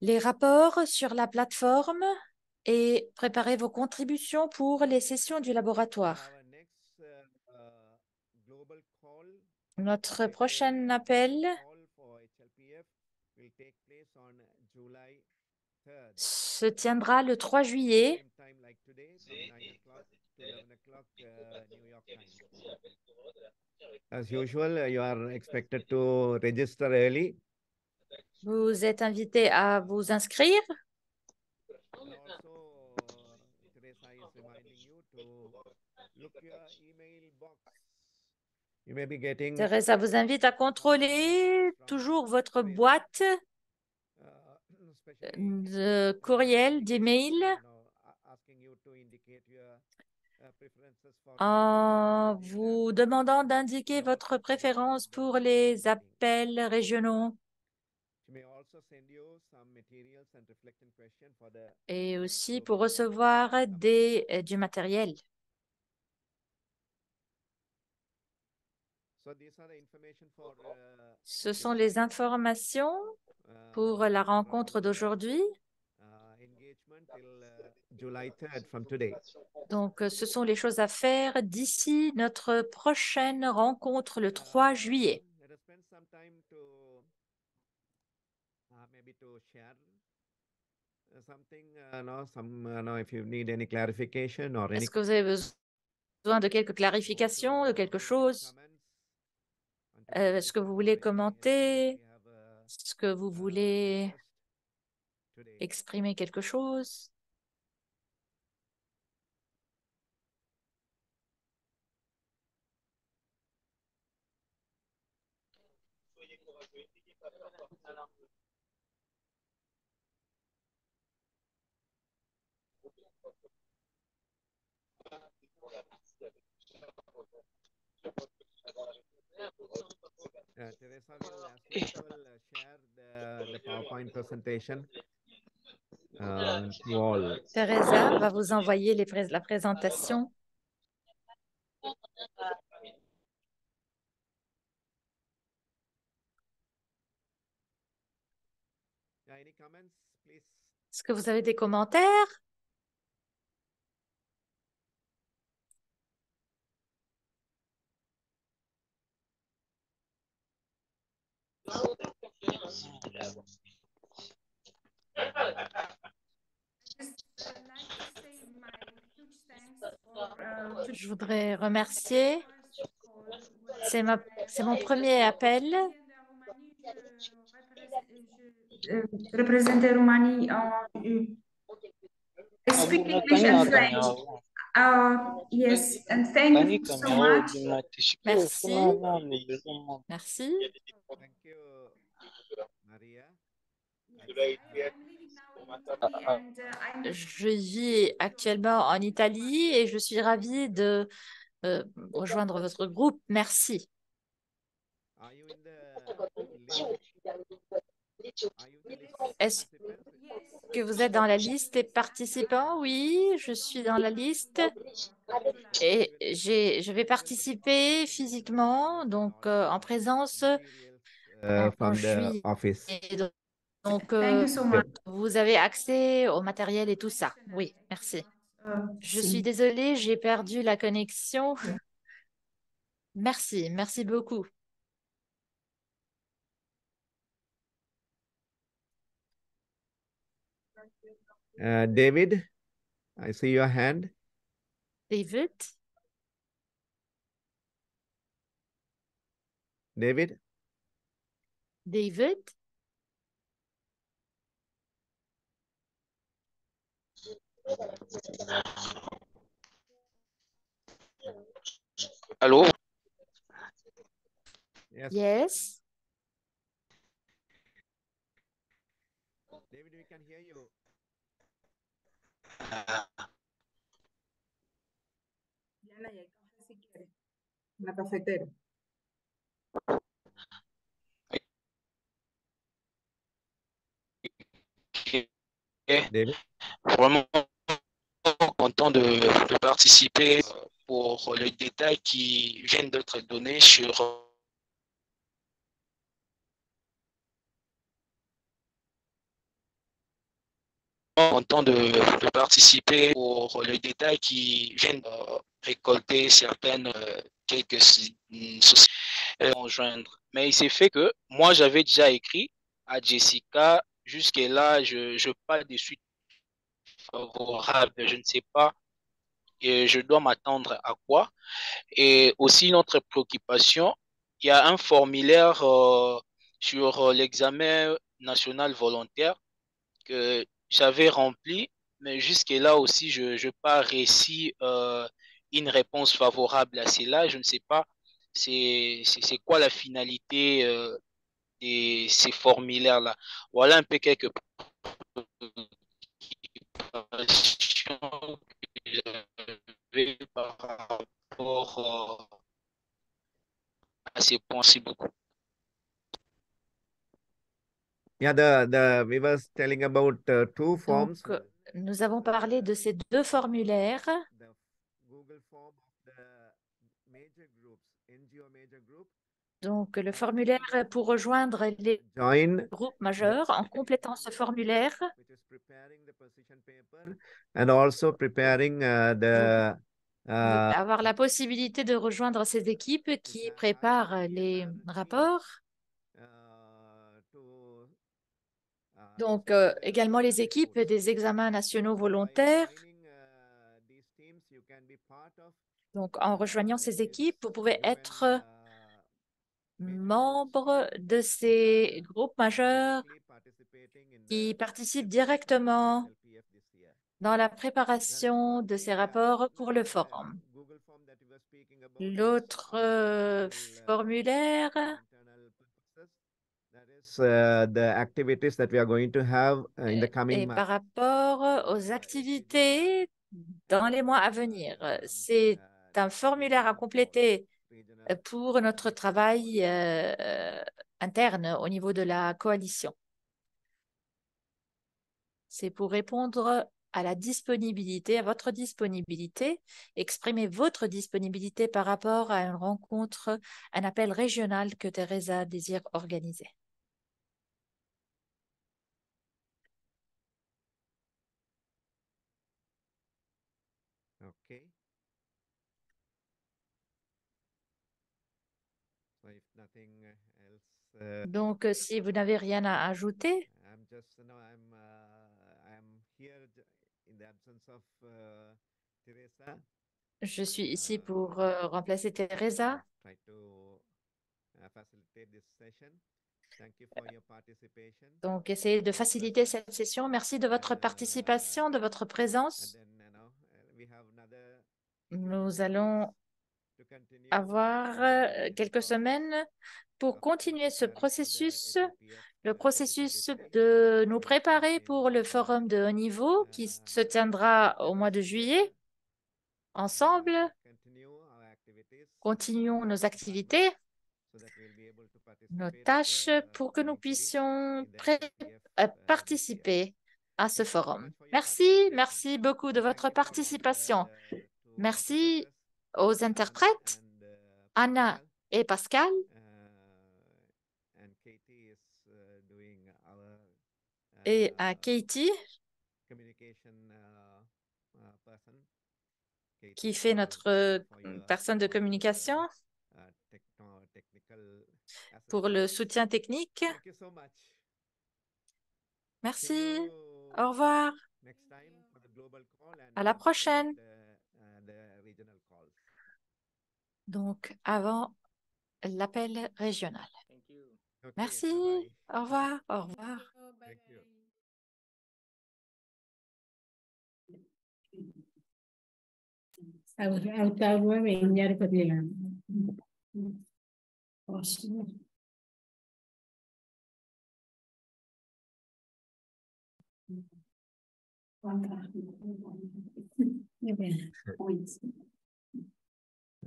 les rapports sur la plateforme et préparez vos contributions pour les sessions du laboratoire. our next uh, uh, global call, Notre prochain appel call for HLPF will take place on July 3rd. se tiendra le 3 juillet Same time like today from 9 o'clock to 11 o'clock uh. As usual, uh, you are expected to register early. Vous êtes invité à vous inscrire And also, Teresa is reminding you to look your email box. You may be getting Teresa vous invite à contrôler toujours votre boîte uh, especially de courriel, d'email, uh, en vous demandant d'indiquer votre préférence pour les appels régionaux. Et aussi pour recevoir des, euh, du matériel. so these are the information for uh, Ce sont les informations uh, pour la rencontre d'aujourd'hui. uh, engagement till uh, July 3rd from today. Donc, euh, ce sont les choses à faire d'ici notre prochaine rencontre le 3 juillet. Uh, uh, uh, uh, Est-ce que vous avez besoin de quelques clarifications, de quelque chose? Euh, Est-ce que vous voulez commenter? Est-ce que vous voulez exprimer quelque chose? Teresa will, share the, the PowerPoint presentation uh, to all. Teresa va vous envoyer les prés- la présentation. Est-ce que vous avez des commentaires? Je voudrais remercier. C'est ma, c'est mon premier appel. reprezinte România uh, I speak English and French. Uh, yes, and thank you so much. Merci. Merci. Thank you, Maria. And, I'm Je vis actuellement en Italie et je suis ravie de euh, rejoindre votre groupe. Merci. Est-ce? Que vous êtes dans la liste des participants? Oui, je suis dans la liste et j'ai, je vais participer physiquement, donc euh, en présence. Uh, from the juillet. office. Et donc, euh, so vous avez accès au matériel et tout ça. Oui, merci. Je suis désolée, j'ai perdu la connexion. Merci, merci beaucoup. Uh, David, I see your hand. David, David, David, Allô? yes. yes. David, we can hear you. Diana, y hay café si quieres. La cafetera. David, Vraiment content de, de participer pour les détails qui viennent d'être donnés sur content de, de participer pour les détails qui viennent de récolter certaines euh, quelques si- mm, soci- euh, rejoindre. Mais il s'est fait que moi j'avais déjà écrit à Jessica jusque-là je je pas de suite favorable, je ne sais pas et je dois m'attendre à quoi. Et aussi notre préoccupation, il y a un formulaire euh, sur euh, l'examen national volontaire que j'avais rempli, mais jusque-là aussi, je n'ai pas réussi à une réponse favorable à cela. Je ne sais pas c'est quoi la finalité euh, de ces formulaires-là? Voilà un peu quelques préoccupations que j'avais par rapport euh, à ces points. Merci beaucoup. Yeah, the, the, we was telling about uh, two forms. Donc, nous avons parlé de ces deux formulaires. The Google form of the major groups, NGO major group, Donc, le formulaire pour rejoindre les join groupes majeurs. En complétant ce formulaire, which is preparing the position paper and also preparing uh, the uh, pouvez avoir la possibilité de rejoindre ces équipes qui préparent les rapports. uh, to uh, Donc, euh, également les équipes des examens nationaux volontaires. Donc, en rejoignant ces équipes, vous pouvez être membre de ces groupes majeurs qui participent directement dans la préparation de ces rapports pour le forum. Google form the activities that we are going to have in the est coming par rapport aux activités dans les mois à venir. C'est un formulaire à compléter pour notre travail euh, interne au niveau de la coalition. C'est pour répondre à la disponibilité, à votre disponibilité, exprimer votre disponibilité par rapport à une rencontre, un appel régional que Teresa désire organiser. Okay. So if nothing else, uh, Donc, euh, si vous n'avez rien à ajouter, uh, uh, je suis ici pour euh, remplacer Teresa. Uh. Donc, essayez de faciliter cette session. Merci de votre participation, de votre présence. uh, Nous allons avoir euh, quelques semaines pour continuer ce processus, le processus de nous préparer pour le forum de haut niveau qui s- se tiendra au mois de juillet. Ensemble, continuons nos activités, nos participate tâches pour que nous puissions euh, year. participer à ce forum. Merci, merci beaucoup de votre participation. uh, Merci aux interprètes, Anna et Pascal. Et à Katie qui fait notre euh, personne de communication pour le soutien technique. Merci. Au revoir. À la prochaine. that, uh, uh, the regional calls. Donc, avant l'appel régional. Merci. Au revoir. Au revoir.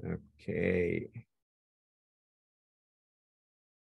Okay.